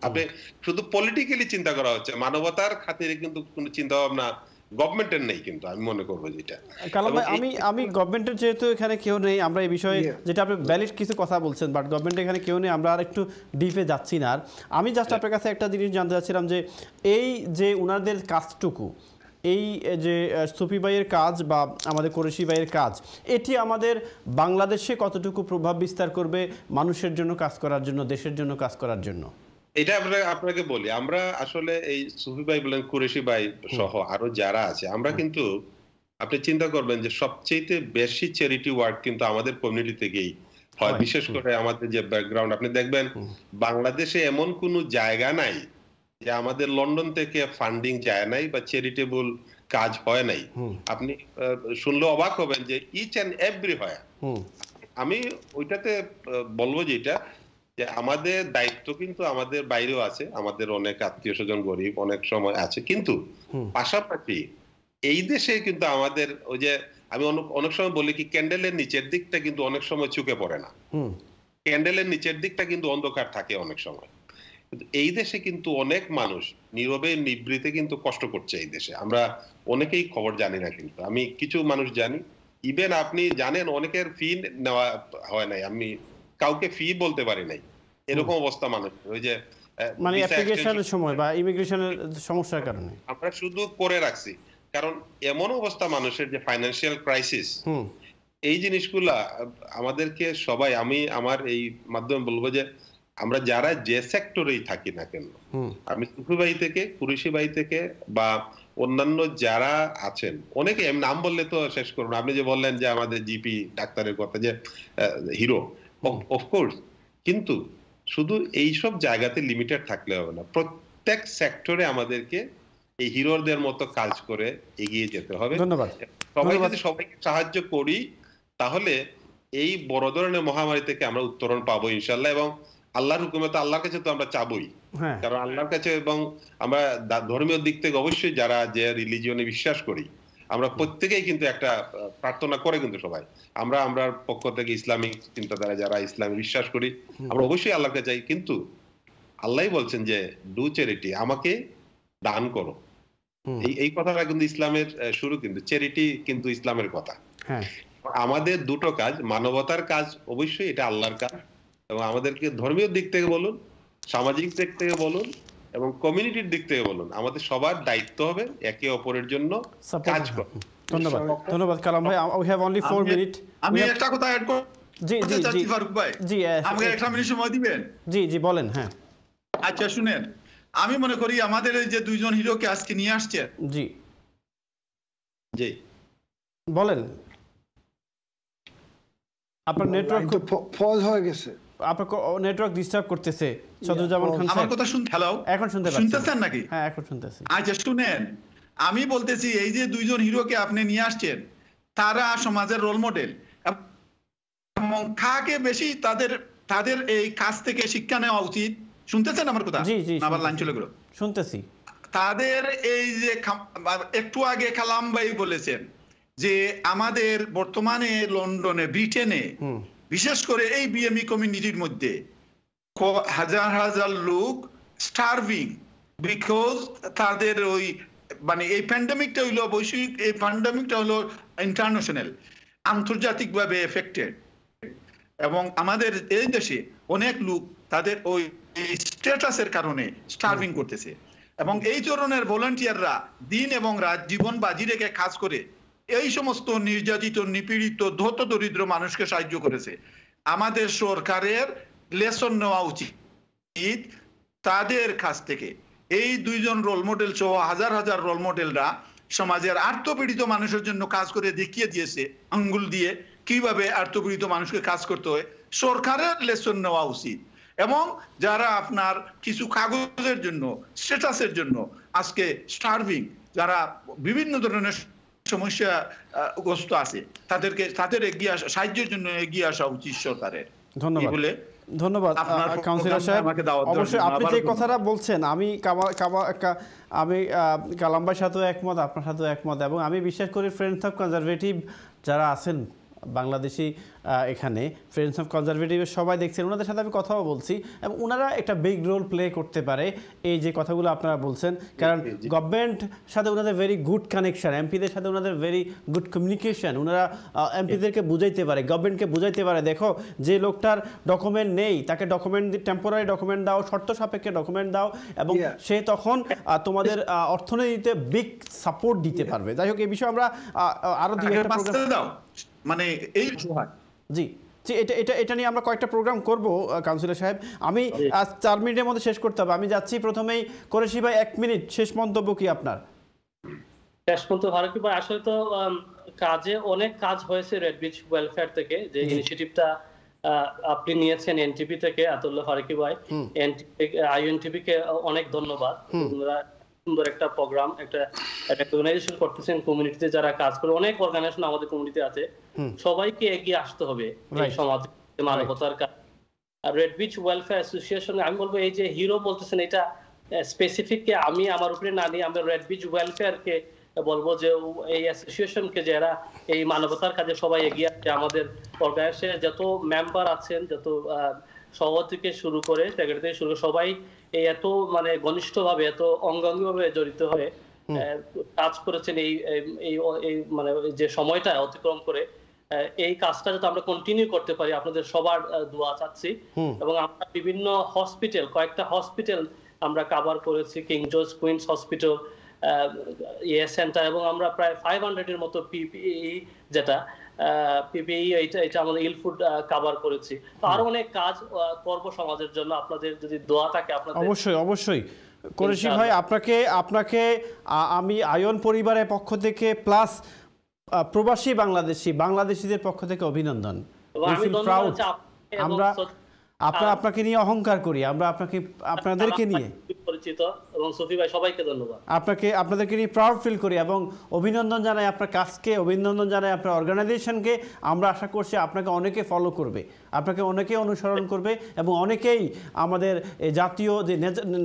আপনি শুধু পলিটিক্যালি চিন্তা করা হচ্ছে মানবতার খাতিরে কিন্তু কোনো চিন্তা ভাবনা গভর্নমেন্টের নেই কিন্তু আমি মনে করব যেটা। কালাম ভাই আমি আমি গভর্নমেন্টের যেহেতু এখানে কেউ নেই আমরা এই বিষয়ে যেটা আপনি ভ্যালিড কিছু কথা বলছেন বাট গভর্নমেন্ট এখানে কেউ নেই আমরা আর একটু ডিপে যাচ্ছি না আর। আমি জাস্ট আপনার কাছে একটা জিনিস জানতে চাচ্ছিলাম যে এই যে উনাদের কাজটুকু এই যে সুফি ভাইয়ের কাজ বা আমাদের কোরেশি ভাইয়ের কাজ এটি আমাদের বাংলাদেশে কতটুকু প্রভাব বিস্তার করবে মানুষের জন্য কাজ করার জন্য দেশের জন্য কাজ করার জন্য? এটা আপনাকে আপনাকে বলি আমরা আসলে এই সুফি ভাই বলেন কুরেশি ভাই সহ আরও যারা আছে আমরা কিন্তু আপনি চিন্তা করবেন যে সবচেয়ে বেশি চ্যারিটি ওয়ার্ক কিন্তু আমাদের কমিউনিটি থেকেই হয়। বিশেষ করে আমাদের যে ব্যাকগ্রাউন্ড আপনি দেখবেন বাংলাদেশে এমন কোনো জায়গা নাই যে আমাদের লন্ডন থেকে ফান্ডিং যায় নাই বা চ্যারিটেবল কাজ হয় নাই। আপনি শুনলে অবাক হবেন যে ইচ অ্যান্ড এভরি হয়। আমি ওইটাতে বলব যেটা যে আমাদের দায়িত্ব কিন্তু আমাদের বাইরেও আছে আমাদের অনেক আত্মীয় স্বজন গরিব অনেক সময় আছে। কিন্তু পাশাপাশি এই দেশে কিন্তু আমাদের ওই যে আমি অনেক- অনেক সময় বলি কি ক্যান্ডেলের নিচের দিকটা কিন্তু অনেক সময় চুকে পড়ে না। ক্যান্ডেলের নিচের দিকটা কিন্তু অন্ধকার থাকে অনেক সময়। কিন্তু এই দেশে কিন্তু অনেক মানুষ নীরবে নিবৃতে কিন্তু কষ্ট করছে এই দেশে। আমরা অনেকেই খবর জানি না কিন্তু। আমি কিছু মানুষ জানি। ইভেন আপনি জানেন অনেকের ফি নেওয়া হয় নাই। আমি কাউকে ফি বলতে পারি নাই। এরকম অবস্থা মানুষ। ওই যে মানে অ্যাপ্লিকেশনের সময় বা ইমিগ্রেশনের সমস্যার কারণে। আমরা শুধু করে রাখছি। কারণ এমন অবস্থা মানুষের যে ফাইন্যান্সিয়াল ক্রাইসিস হুম। এই জিনিসগুলা আমাদেরকে সবাই আমি আমার এই মাধ্যমে বলব যে আমরা যারা যে সেক্টরেই থাকি না কেন আমি সুফি ভাই থেকে কুরিশি ভাই থেকে বা অন্যান্য যারা আছেন অনেকে আমি নাম বললে তো শেষ করুন আপনি যে বললেন যে আমাদের জিপি ডাক্তারের কথা যে হিরো অফকোর্স কিন্তু শুধু এইসব জায়গাতে লিমিটেড থাকলে হবে না। প্রত্যেক সেক্টরে আমাদেরকে এই হিরোদের মতো কাজ করে এগিয়ে যেতে হবে। ধন্যবাদ। সবাই যদি সবাইকে সাহায্য করি তাহলে এই বড় ধরনের মহামারী থেকে আমরা উত্তরণ পাবো ইনশাল্লাহ এবং আল্লাহর হুকুমে তো আল্লাহর কাছে তো আমরা চাবই। হ্যাঁ। কারণ আল্লাহর কাছে এবং আমরা ধর্মীয় দিক থেকে অবশ্যই যারা যে রিলিজিয়নে বিশ্বাস করি আমরা প্রত্যেকেই কিন্তু একটা প্রার্থনা করে কিন্তু সবাই। আমরা আমরা পক্ষ থেকে ইসলামিক চিন্তাধারা যারা ইসলামে বিশ্বাস করি আমরা অবশ্যই আল্লাহর কাছে চাই কিন্তু আল্লাহই বলছেন যে ডু চ্যারিটি আমাকে দান করো। এই এই কথাটা কিন্তু ইসলামের শুরু কিন্তু চ্যারিটি কিন্তু ইসলামের কথা। হ্যাঁ। আমাদের দুটো কাজ মানবতার কাজ অবশ্যই এটা আল্লাহর কাজ। এবং আমাদেরকে ধর্মীয় দিক থেকে বলুন সামাজিক দিক থেকে বলুন এবং কমিউনিটির দিক থেকে বলুন আমাদের সবার দায়িত্ব হবে একে অপরের জন্য কাজ করা। ধন্যবাদ। ধন্যবাদ কালাম ভাই। উই হ্যাভ অনলি ফোর আমি- মিনিট আমি একটা কথা অ্যাড জি জি জি। ফারুক ভাই। জি আমাকে একটা মিনিট সময় দিবেন? জি জি বলেন হ্যাঁ। আচ্ছা শুনেন। আমি মনে করি আমাদের এই যে দুইজন হিরোকে আজকে নিয়ে আসছে। জি। জি। বলেন। আপনার নেটওয়ার্ক খুব ফল হয়ে গেছে। আপনার নেটওয়ার্ক ডিস্টার্ব করতেছে সদরুজ্জামান খান আমার কথা শুন হ্যালো এখন শুনতে শুনতেছেন নাকি? হ্যাঁ এখন শুনতেছি। আচ্ছা শুনেন। আমি বলতেছি এই যে দুইজন হিরোকে আপনি নিয়ে আসছেন তারা সমাজের রোল মডেল এবং কাকে বেশি তাদের তাদের এই কাজ থেকে শিক্ষা নেওয়া উচিত? শুনতেছেন আমার কথা? আবার লাইন। চলে গেল। শুনতেছি। তাদের এই যে একটু আগে কালাম ভাই বলেছেন যে আমাদের বর্তমানে লন্ডনে ব্রিটেনে বিশেষ করে এই বিএমই কমিউনিটির মধ্যে হাজার হাজার লোক স্টারভিং বিকজ তাদের ওই মানে এই প্যান্ডামিকটা হইল বৈশ্বিক এই প্যান্ডামিকটা হলো ইন্টারন্যাশনাল আন্তর্জাতিকভাবে এফেক্টেড এবং আমাদের এই দেশে অনেক লোক তাদের ওই স্ট্যাটাসের কারণে স্টার্ভিং করতেছে। এবং এই ধরনের ভলান্টিয়াররা দিন এবং রাত জীবন বাজি রেখে কাজ করে এই সমস্ত নির্যাতিত, নিপীড়িত, ধত দরিদ্র মানুষকে সাহায্য করেছে। আমাদের সরকারের লেসন নেওয়া উচিত তাদের কাছ থেকে। এই দুইজন রোল মডেল সহ হাজার হাজার রোল মডেলরা সমাজের আর্থপীড়িত মানুষের জন্য কাজ করে দেখিয়ে দিয়েছে, আঙ্গুল দিয়ে কীভাবে আর্থপীড়িত মানুষকে কাজ করতে হয়। সরকারের লেসন নেওয়া উচিত। এবং যারা আপনার কিছু কাগজের জন্য স্ট্যাটাসের জন্য আজকে স্টার্ভিং যারা বিভিন্ন ধরনের সমস্যা গ্রস্ত আছে। তাদেরকে তাদের এগিয়ে আসা সাহায্যের জন্য এগিয়ে আসা উচিত সরকারের। ধন্যবাদ। ধন্যবাদ কাউন্সিলর সাহেব। অবশ্যই আপনি যে কথাটা বলছেন আমি আমি কালাম্বার সাথেও একমত আপনার সাথেও একমত এবং আমি বিশ্বাস করি ফ্রেন্ডস অফ কনজারভেটিভ যারা আছেন বাংলাদেশি এখানে ফ্রেন্ডস অফ কনজারভেটিভের সবাই দেখছেন। ওনাদের সাথে আমি কথাও বলছি এবং ওনারা একটা বিগ রোল প্লে করতে পারে এই যে কথাগুলো আপনারা বলছেন। কারণ গভর্নমেন্ট সাথে ওনাদের ভেরি গুড কানেকশন এমপিদের সাথে ওনাদের ভেরি গুড কমিউনিকেশন ওনারা এমপিদেরকে বুঝাইতে পারে গভর্নমেন্টকে বুঝাইতে পারে। দেখো যে লোকটার ডকুমেন্ট নেই তাকে ডকুমেন্ট টেম্পোরারি ডকুমেন্ট দাও শর্ত সাপেক্ষে ডকুমেন্ট দাও এবং সে তখন তোমাদের অর্থনীতিতে বিগ সাপোর্ট দিতে পারবে। যাই হোক এই বিষয়ে আমরা আরও দুই একটা প্রোগ্রাম দাও। মানে এই জি। জি এটা এটা এটা নিয়ে আমরা কয়েকটা প্রোগ্রাম করব কাউন্সিলর সাহেব। আমি আজ চার মিনিটের মধ্যে শেষ করতে হবে। আমি যাচ্ছি প্রথমেই করেছি ভাই এক মিনিট। শেষ মন্তব্য কি আপনার? শেষ পর্যন্ত ভারতী ভাই? আসলে তো কাজে অনেক কাজ হয়েছে রেড বিচ ওয়েলফেয়ার থেকে। যে ইনিশিয়েটিভটা আপনি নিয়েছেন এনটিপি থেকে আতুল্লাহ ফারুকি ভাই। আইএনটিপি কে অনেক ধন্যবাদ। ওনারা সুন্দর একটা প্রোগ্রাম একটা রেকগনাইজেশন করতেছেন কমিউনিটিতে যারা কাজ করে অনেক অর্গানাইজেশন আমাদের কমিউনিটিতে আছে। সবাইকে এগিয়ে আসতে হবে এই. সমাজে মানবতার কাজ। আর রেড বিচ ওয়েলফেয়ার অ্যাসোসিয়েশন আমি বলব এই যে হিরো বলতেছেন এটা স্পেসিফিক কে আমি আমার উপরে না নিয়ে আমরা রেড বিচ ওয়েলফেয়ার কে বলব যে এই অ্যাসোসিয়েশন কে যারা এই মানবতার কাজে সবাই এগিয়ে আসছে। আমাদের অর্গানাইজেশনে যত মেম্বার আছেন যত সভাপতি থেকে শুরু করে সেক্রেটারি থেকে শুরু করে সবাই এত মানে ঘনিষ্ঠভাবে এত অঙ্গাঙ্গিভাবে জড়িত হয়ে কাজ করেছেন এই এই- এই এই মানে যে সময়টা অতিক্রম করে এই কাজটা যাতে আমরা কন্টিনিউ করতে পারি আপনাদের সবার দোয়া চাচ্ছি। এবং আমরা বিভিন্ন হসপিটাল কয়েকটা হসপিটাল আমরা কভার করেছি কিং জর্জ কুইন্স হসপিটাল ইয়ে সেন্টার এবং আমরা প্রায় ফাইভ হান্ড্রেড এর মতো পিপিই যেটা পিপিই এটা এটা আমাদের ইলফুড কভার করেছি। তো আরও অনেক কাজ করব সমাজের জন্য। আপনাদের যদি দোয়া থাকে আপনাদের অবশ্যই অবশ্যই। করেছি ভাই আপনাকে আপনাকে আমি আয়ন পরিবারের পক্ষ থেকে প্লাস প্রবাসী বাংলাদেশি বাংলাদেশিদের পক্ষ থেকে অভিনন্দন। এবং আমরা আপনার আপনাকে নিয়ে অহংকার করি আমরা আপনাকে আপনাদেরকে নিয়ে। পরিচিত এবং সফি ভাই সবাইকে ধন্যবাদ। আপনাকে আপনাদেরকে নিয়ে প্রাউড ফিল করি এবং অভিনন্দন জানাই আপনার কাজকে অভিনন্দন জানাই আপনার অর্গানাইজেশনকে আমরা আশা করছি আপনাকে অনেকে ফলো করবে আপনাকে অনেকে অনুসরণ করবে এবং অনেকেই আমাদের এই জাতীয় যে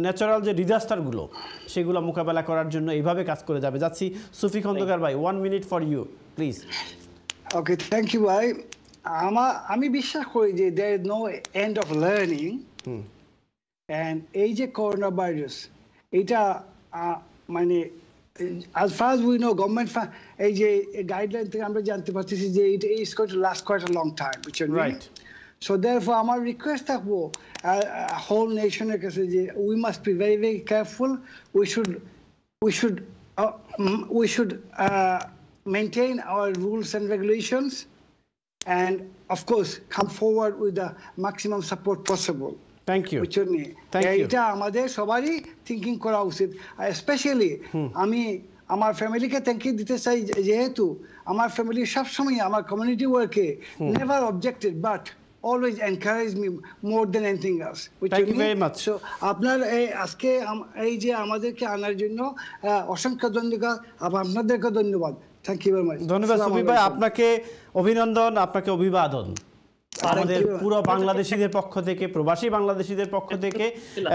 ন্যাচারাল যে ডিজাস্টারগুলো সেগুলো মোকাবেলা করার জন্য এইভাবে কাজ করে যাবে। যাচ্ছি সুফি খন্দকার ভাই one minute for you please okay thank you ভাই। আমার আমি বিশ্বাস করি যে there is no end of learning and এই যে করোনা ভাইরাস এটা আহ, মানে as far as we know government এই যে গাইডলাইন থেকে আমরা জানতে পারতেছি যে এটা is going to last quite a long time বুঝছেন Right. সো therefore আমার রিকোয়েস্ট থাকব হোল নেশনের কাছে যে we must be very very careful we should we should uh, mm, we should uh, maintain our rules and of course come forward with the maximum support possible. Thank you বুঝছেন নি? Thank you. এইটা আমাদের সবারই thinking করা উচিত। Specially আমি আমার ফ্যামিলিকে থ্যাংক ইউ দিতে চাই যেহেতু আমার ফ্যামিলি সবসময় আমার community ওয়ার্কে never objected but always encourage me more than anything else Thank you very much. So আপনার এই আজকে এই যে আমাদেরকে আনার জন্য অসংখ্য ধন্যবাদ। আপনাদেরকে ধন্যবাদ। থ্যাংক ইউ ধন্যবাদ সুফি ভাই আপনাকে অভিনন্দন আপনাকে অভিবাদন। আমাদের পুরো বাংলাদেশিদের পক্ষ থেকে প্রবাসী বাংলাদেশিদের পক্ষ থেকে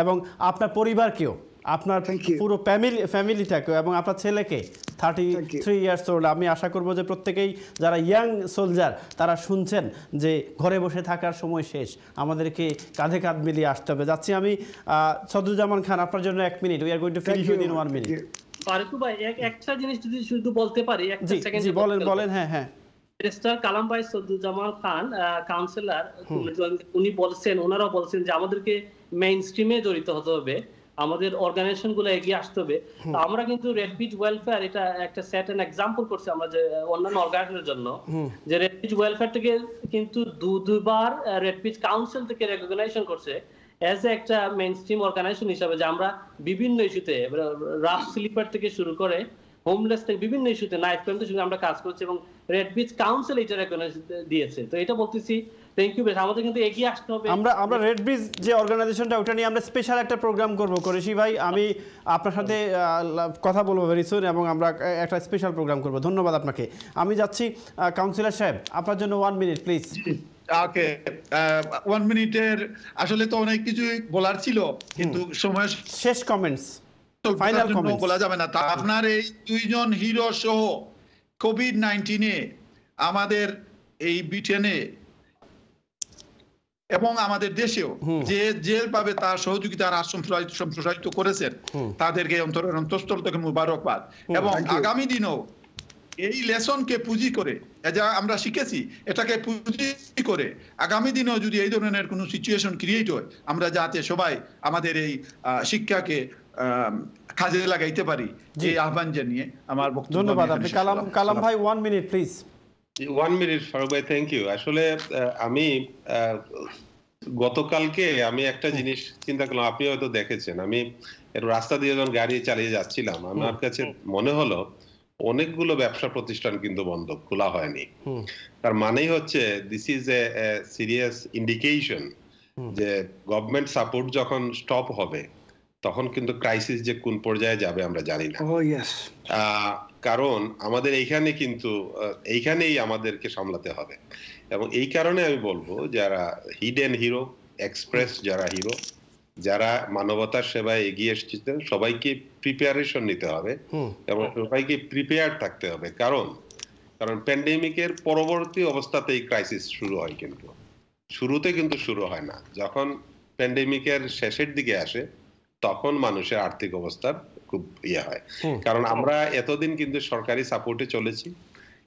এবং আপনার পরিবারকেও আপনার পুরো ফ্যামিলি ফ্যামিলিটাকে এবং আপনার ছেলেকে থার্টি থ্রি ইয়ার্স ওল্ড আমি আশা করব যে প্রত্যেকেই যারা ইয়াং সোলজার তারা শুনছেন যে ঘরে বসে থাকার সময় শেষ। আমাদেরকে কাঁধে কাঁধ মিলিয়ে আসতে হবে। যাচ্ছি আমি সদরুজ্জামান খান আপনার জন্য এক minute we are going to finish you within one minute Faruk ভাই এক- একটা জিনিস যদি শুধু বলতে পারি একটা সেকেন্ড বলেন বলেন হ্যাঁ হ্যাঁ। কালাম ভাই সদ্দুজ্জামান খান কাউন্সিলর উনি বলছেন ওনারাও বলছেন যে আমাদেরকে মেইন স্ট্রিমে জড়িত হতে হবে আমাদের অর্গানাইজেশনগুলো এগিয়ে আসতে হবে। তো আমরা কিন্তু রেড বিচ ওয়েলফেয়ার এটা একটা সেট এন এক্সাম্পল করছি আমরা যে অন্যান্য অর্গানাইজেশনের জন্য। যে রেড বিচ ওয়েলফেয়ার থেকে কিন্তু দু দুবার রেড বিচ কাউন্সিল থেকে রেকগনাইজেশন করছে। অ্যাজ একটা মেইন স্ট্রিম অর্গানাইজেশন হিসাবে যে আমরা বিভিন্ন ইস্যুতে রাফ স্লিপার থেকে শুরু করে হোমলেস থেকে বিভিন্ন ইস্যুতে নাইফ ক্রাইম থেকে আমরা কাজ করছি এবং রেড বিচ কাউন্সিল এটা রেকগনাইজ দিয়েছে। তো এটা বলতেছি থ্যাংক ইউ বেশ, আমাদের কিন্তু এগিয়ে আসতে হবে। আমরা আমরা রেড ব্রিজ যে অর্গানাইজেশনটা ওটা নিয়ে আমরা স্পেশাল একটা প্রোগ্রাম করব। করেছি ভাই, আমি আপনার সাথে কথা বলব ভেরি সুন এবং আমরা একটা স্পেশাল প্রোগ্রাম করব। ধন্যবাদ আপনাকে। আমি যাচ্ছি কাউন্সিলর সাহেব, আপনার জন্য one minute please okay one মিনিটের আসলে তো অনেক কিছুই বলার ছিল কিন্তু সময় শেষ কমেন্টস জন্য comments. বলা যাবে না। আপনার এই দুইজন হিরো সহ কোভিড নাইন্টিনে আমাদের এই ব্রিটেনে এবং আমাদের দেশেও যে যেভাবে তার সহযোগিতার আশ্রম সম্প্রসারিত করেছেন তাদেরকে অন্তরের অন্তঃস্থল থেকে মুবারকবাদ। এবং আগামী দিনেও এই লেসনকে পুঁজি করে যা আমরা শিখেছি এটাকে পুঁজি করে আগামী দিনেও যদি এই ধরনের কোনো সিচুয়েশন ক্রিয়েট হয় আমরা যাতে সবাই আমাদের এই শিক্ষাকে কাজে লাগাইতে পারি। এই আহ্বান জানিয়ে আমার বক্তব্য ধন্যবাদ আপনি। কালাম কালাম ভাই one minute please one minute Faruk ভাই থ্যাংক ইউ আসলে আহ, আমি আহ, গতকালকে আমি একটা জিনিস চিন্তা করলাম আপনি হয়তো দেখেছেন আমি রাস্তা দিয়ে যখন গাড়ি চালিয়ে যাচ্ছিলাম আমার কাছে মনে হলো অনেকগুলো ব্যবসা প্রতিষ্ঠান কিন্তু বন্ধ খোলা হয়নি। তার মানেই হচ্ছে this is a serious indication যে গভর্নমেন্ট সাপোর্ট যখন স্টপ হবে তখন কিন্তু ক্রাইসিস যে কোন পর্যায়ে যাবে আমরা জানি না। ও ইয়েস আহ, কারণ আমাদের এইখানে কিন্তু এইখানেই আমাদেরকে সামলাতে হবে। এবং এই কারণে আমি বলব যারা হিডেন হিরো এক্সপ্রেস যারা হিরো যারা মানবতার সেবায় এগিয়ে এসেছেন সবাইকে প্রিপারেশন নিতে হবে এবং সবাইকে প্রিপেয়ার থাকতে হবে। কারণ কারণ প্যান্ডেমিকের পরবর্তী অবস্থাতেই ক্রাইসিস শুরু হয় কিন্তু। শুরুতে কিন্তু শুরু হয় না। যখন প্যান্ডেমিকের শেষের দিকে আসে তখন মানুষের আর্থিক অবস্থার খুব ইয়ে হয়। কারণ আমরা এতদিন কিন্তু সরকারি সাপোর্টে চলেছি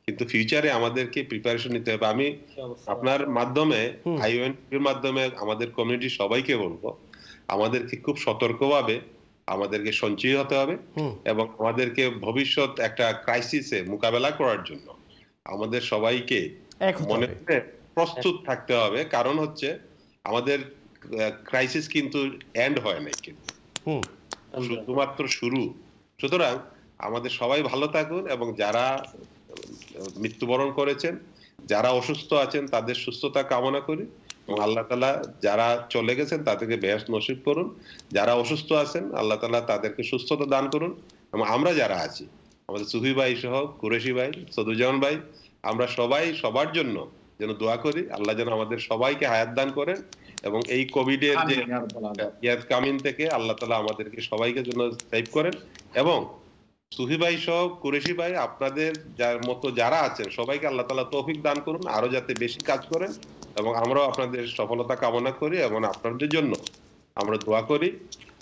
কিন্তু ফিউচারে আমাদেরকে প্রিপারেশন নিতে হবে। আমি আপনার মাধ্যমে আইওএন এর মাধ্যমে আমাদের কমিউনিটি সবাইকে বলব আমাদেরকে খুব সতর্কভাবে আমাদেরকে সঞ্চয় হতে হবে এবং আমাদেরকে ভবিষ্যৎ একটা ক্রাইসিসে মোকাবেলা করার জন্য আমাদের সবাইকে মনে। প্রস্তুত থাকতে হবে। কারণ হচ্ছে আমাদের ক্রাইসিস কিন্তু এন্ড হয় নাই কিন্তু। শুধুমাত্র শুরু। সুতরাং আমাদের সবাই ভালো থাকুন এবং যারা মৃত্যুবরণ করেছেন যারা অসুস্থ আছেন তাদের সুস্থতা কামনা করি। এবং আল্লাহ তালা যারা চলে গেছেন তাদেরকে বেশ নসিব করুন। যারা অসুস্থ আছেন আল্লাহ তালা তাদেরকে সুস্থতা দান করুন। এবং আমরা যারা আছি আমাদের সুফি ভাই সহ কুরেশি ভাই সদুজ্জামান ভাই আমরা সবাই সবার জন্য যেন দোয়া করি আল্লাহ যেন আমাদের সবাইকে হায়াত দান করেন এবং এই কোভিড এর যে ইয়া। ইয়াদ কামিন থেকে আল্লাহ তালা আমাদেরকে সবাইকে জন্য সেভ করেন। এবং সুফি ভাই সহ কুরেশি ভাই আপনাদের যার মতো যারা আছেন সবাইকে আল্লাহ তালা তৌফিক দান করুন আরও যাতে বেশি কাজ করেন। এবং আমরাও আপনাদের সফলতা কামনা করি এবং আপনাদের জন্য আমরা দোয়া করি।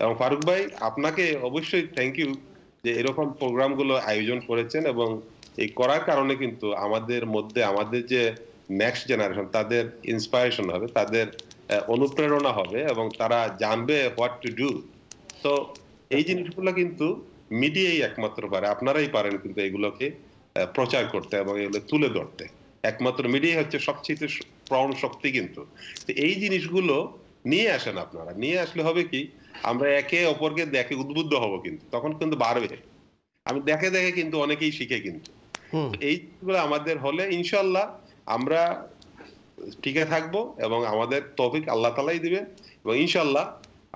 এবং ফারুক ভাই, আপনাকে অবশ্যই থ্যাংক ইউ যে এরকম প্রোগ্রামগুলো আয়োজন করেছেন এবং এই করার কারণে কিন্তু আমাদের মধ্যে, আমাদের যে নেক্সট জেনারেশন তাদের ইন্সপায়ারেশন হবে, তাদের অনুপ্রেরণা হবে এবং তারা জানবে হোয়াট টু ডু তো এই জিনিসগুলো কিন্তু মিডিয়াই একমাত্র পারে, আপনারাই পারেন কিন্তু এগুলোকে প্রচার করতে এবং এগুলো তুলে ধরতে। একমাত্র মিডিয়াই হচ্ছে সবচেয়ে প্রবণ শক্তি কিন্তু। এই জিনিসগুলো নিয়ে আসেন আপনারা। নিয়ে আসলে হবে কি আমরা একে অপরকে দেখে উদ্বুদ্ধ হব কিন্তু তখন কিন্তু বাড়বে। আমি দেখে দেখে কিন্তু অনেকেই শিখে কিন্তু। এইগুলো আমাদের হলে ইনশাল্লাহ আমরা টিকে থাকব এবং আমাদের তফিক আল্লাহ তালাই দিবেন এবং ইনশাল্লাহ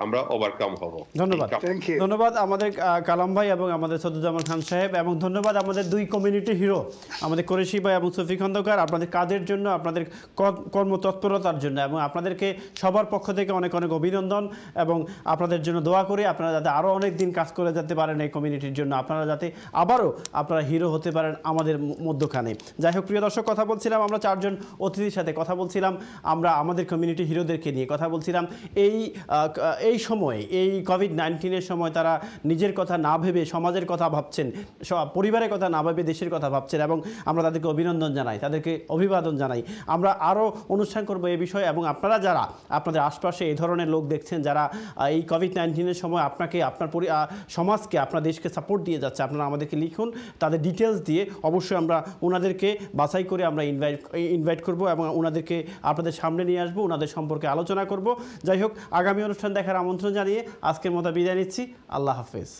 আমরা ওভারকাম হব। ধন্যবাদ. ধন্যবাদ আমাদের কালাম ভাই এবং আমাদের সদুজ্জামান খান সাহেব এবং ধন্যবাদ আমাদের দুই কমিউনিটি হিরো আমাদের কোরেশি ভাই এবং সফি খন্দকার আপনাদের কাজের জন্য আপনাদের কর্মতৎপরতার জন্য এবং আপনাদেরকে সবার পক্ষ থেকে অনেক অনেক অভিনন্দন এবং আপনাদের জন্য দোয়া করি আপনারা যাতে আরও অনেক দিন কাজ করে যেতে পারেন এই কমিউনিটির জন্য আপনারা যাতে আবারও আপনারা হিরো হতে পারেন আমাদের মধ্যখানে। যাই হোক প্রিয় দর্শক কথা বলছিলাম আমরা চারজন অতিথির সাথে কথা বলছিলাম আমরা আমাদের কমিউনিটি হিরোদেরকে নিয়ে কথা বলছিলাম এই এই সময়, এই কোভিড নাইন্টিনের সময় তারা নিজের কথা না ভেবে সমাজের কথা ভাবছেন পরিবারের কথা না ভেবে দেশের কথা ভাবছেন এবং আমরা তাদেরকে অভিনন্দন জানাই, তাদেরকে অভিবাদন জানাই। আমরা আরও অনুষ্ঠান করব এই বিষয়ে এবং আপনারা যারা আপনাদের আশপাশে এই ধরনের লোক দেখছেন যারা এই কোভিড নাইন্টিনের সময় আপনাকে, আপনার সমাজকে, আপনার দেশকে সাপোর্ট দিয়ে যাচ্ছে, আপনারা আমাদেরকে লিখুন, তাদের ডিটেলস দিয়ে অবশ্যই আমরা ওনাদেরকে বাছাই করে আমরা ইনভাইট ইনভাইট করব এবং ওনাদেরকে আপনাদের সামনে নিয়ে আসব ওনাদের সম্পর্কে আলোচনা করব। যাই হোক, আগামী অনুষ্ঠান দেখার আমন্ত্রণ জানিয়ে আজকের মতো বিদায় নিচ্ছি। আল্লাহ হাফেজ।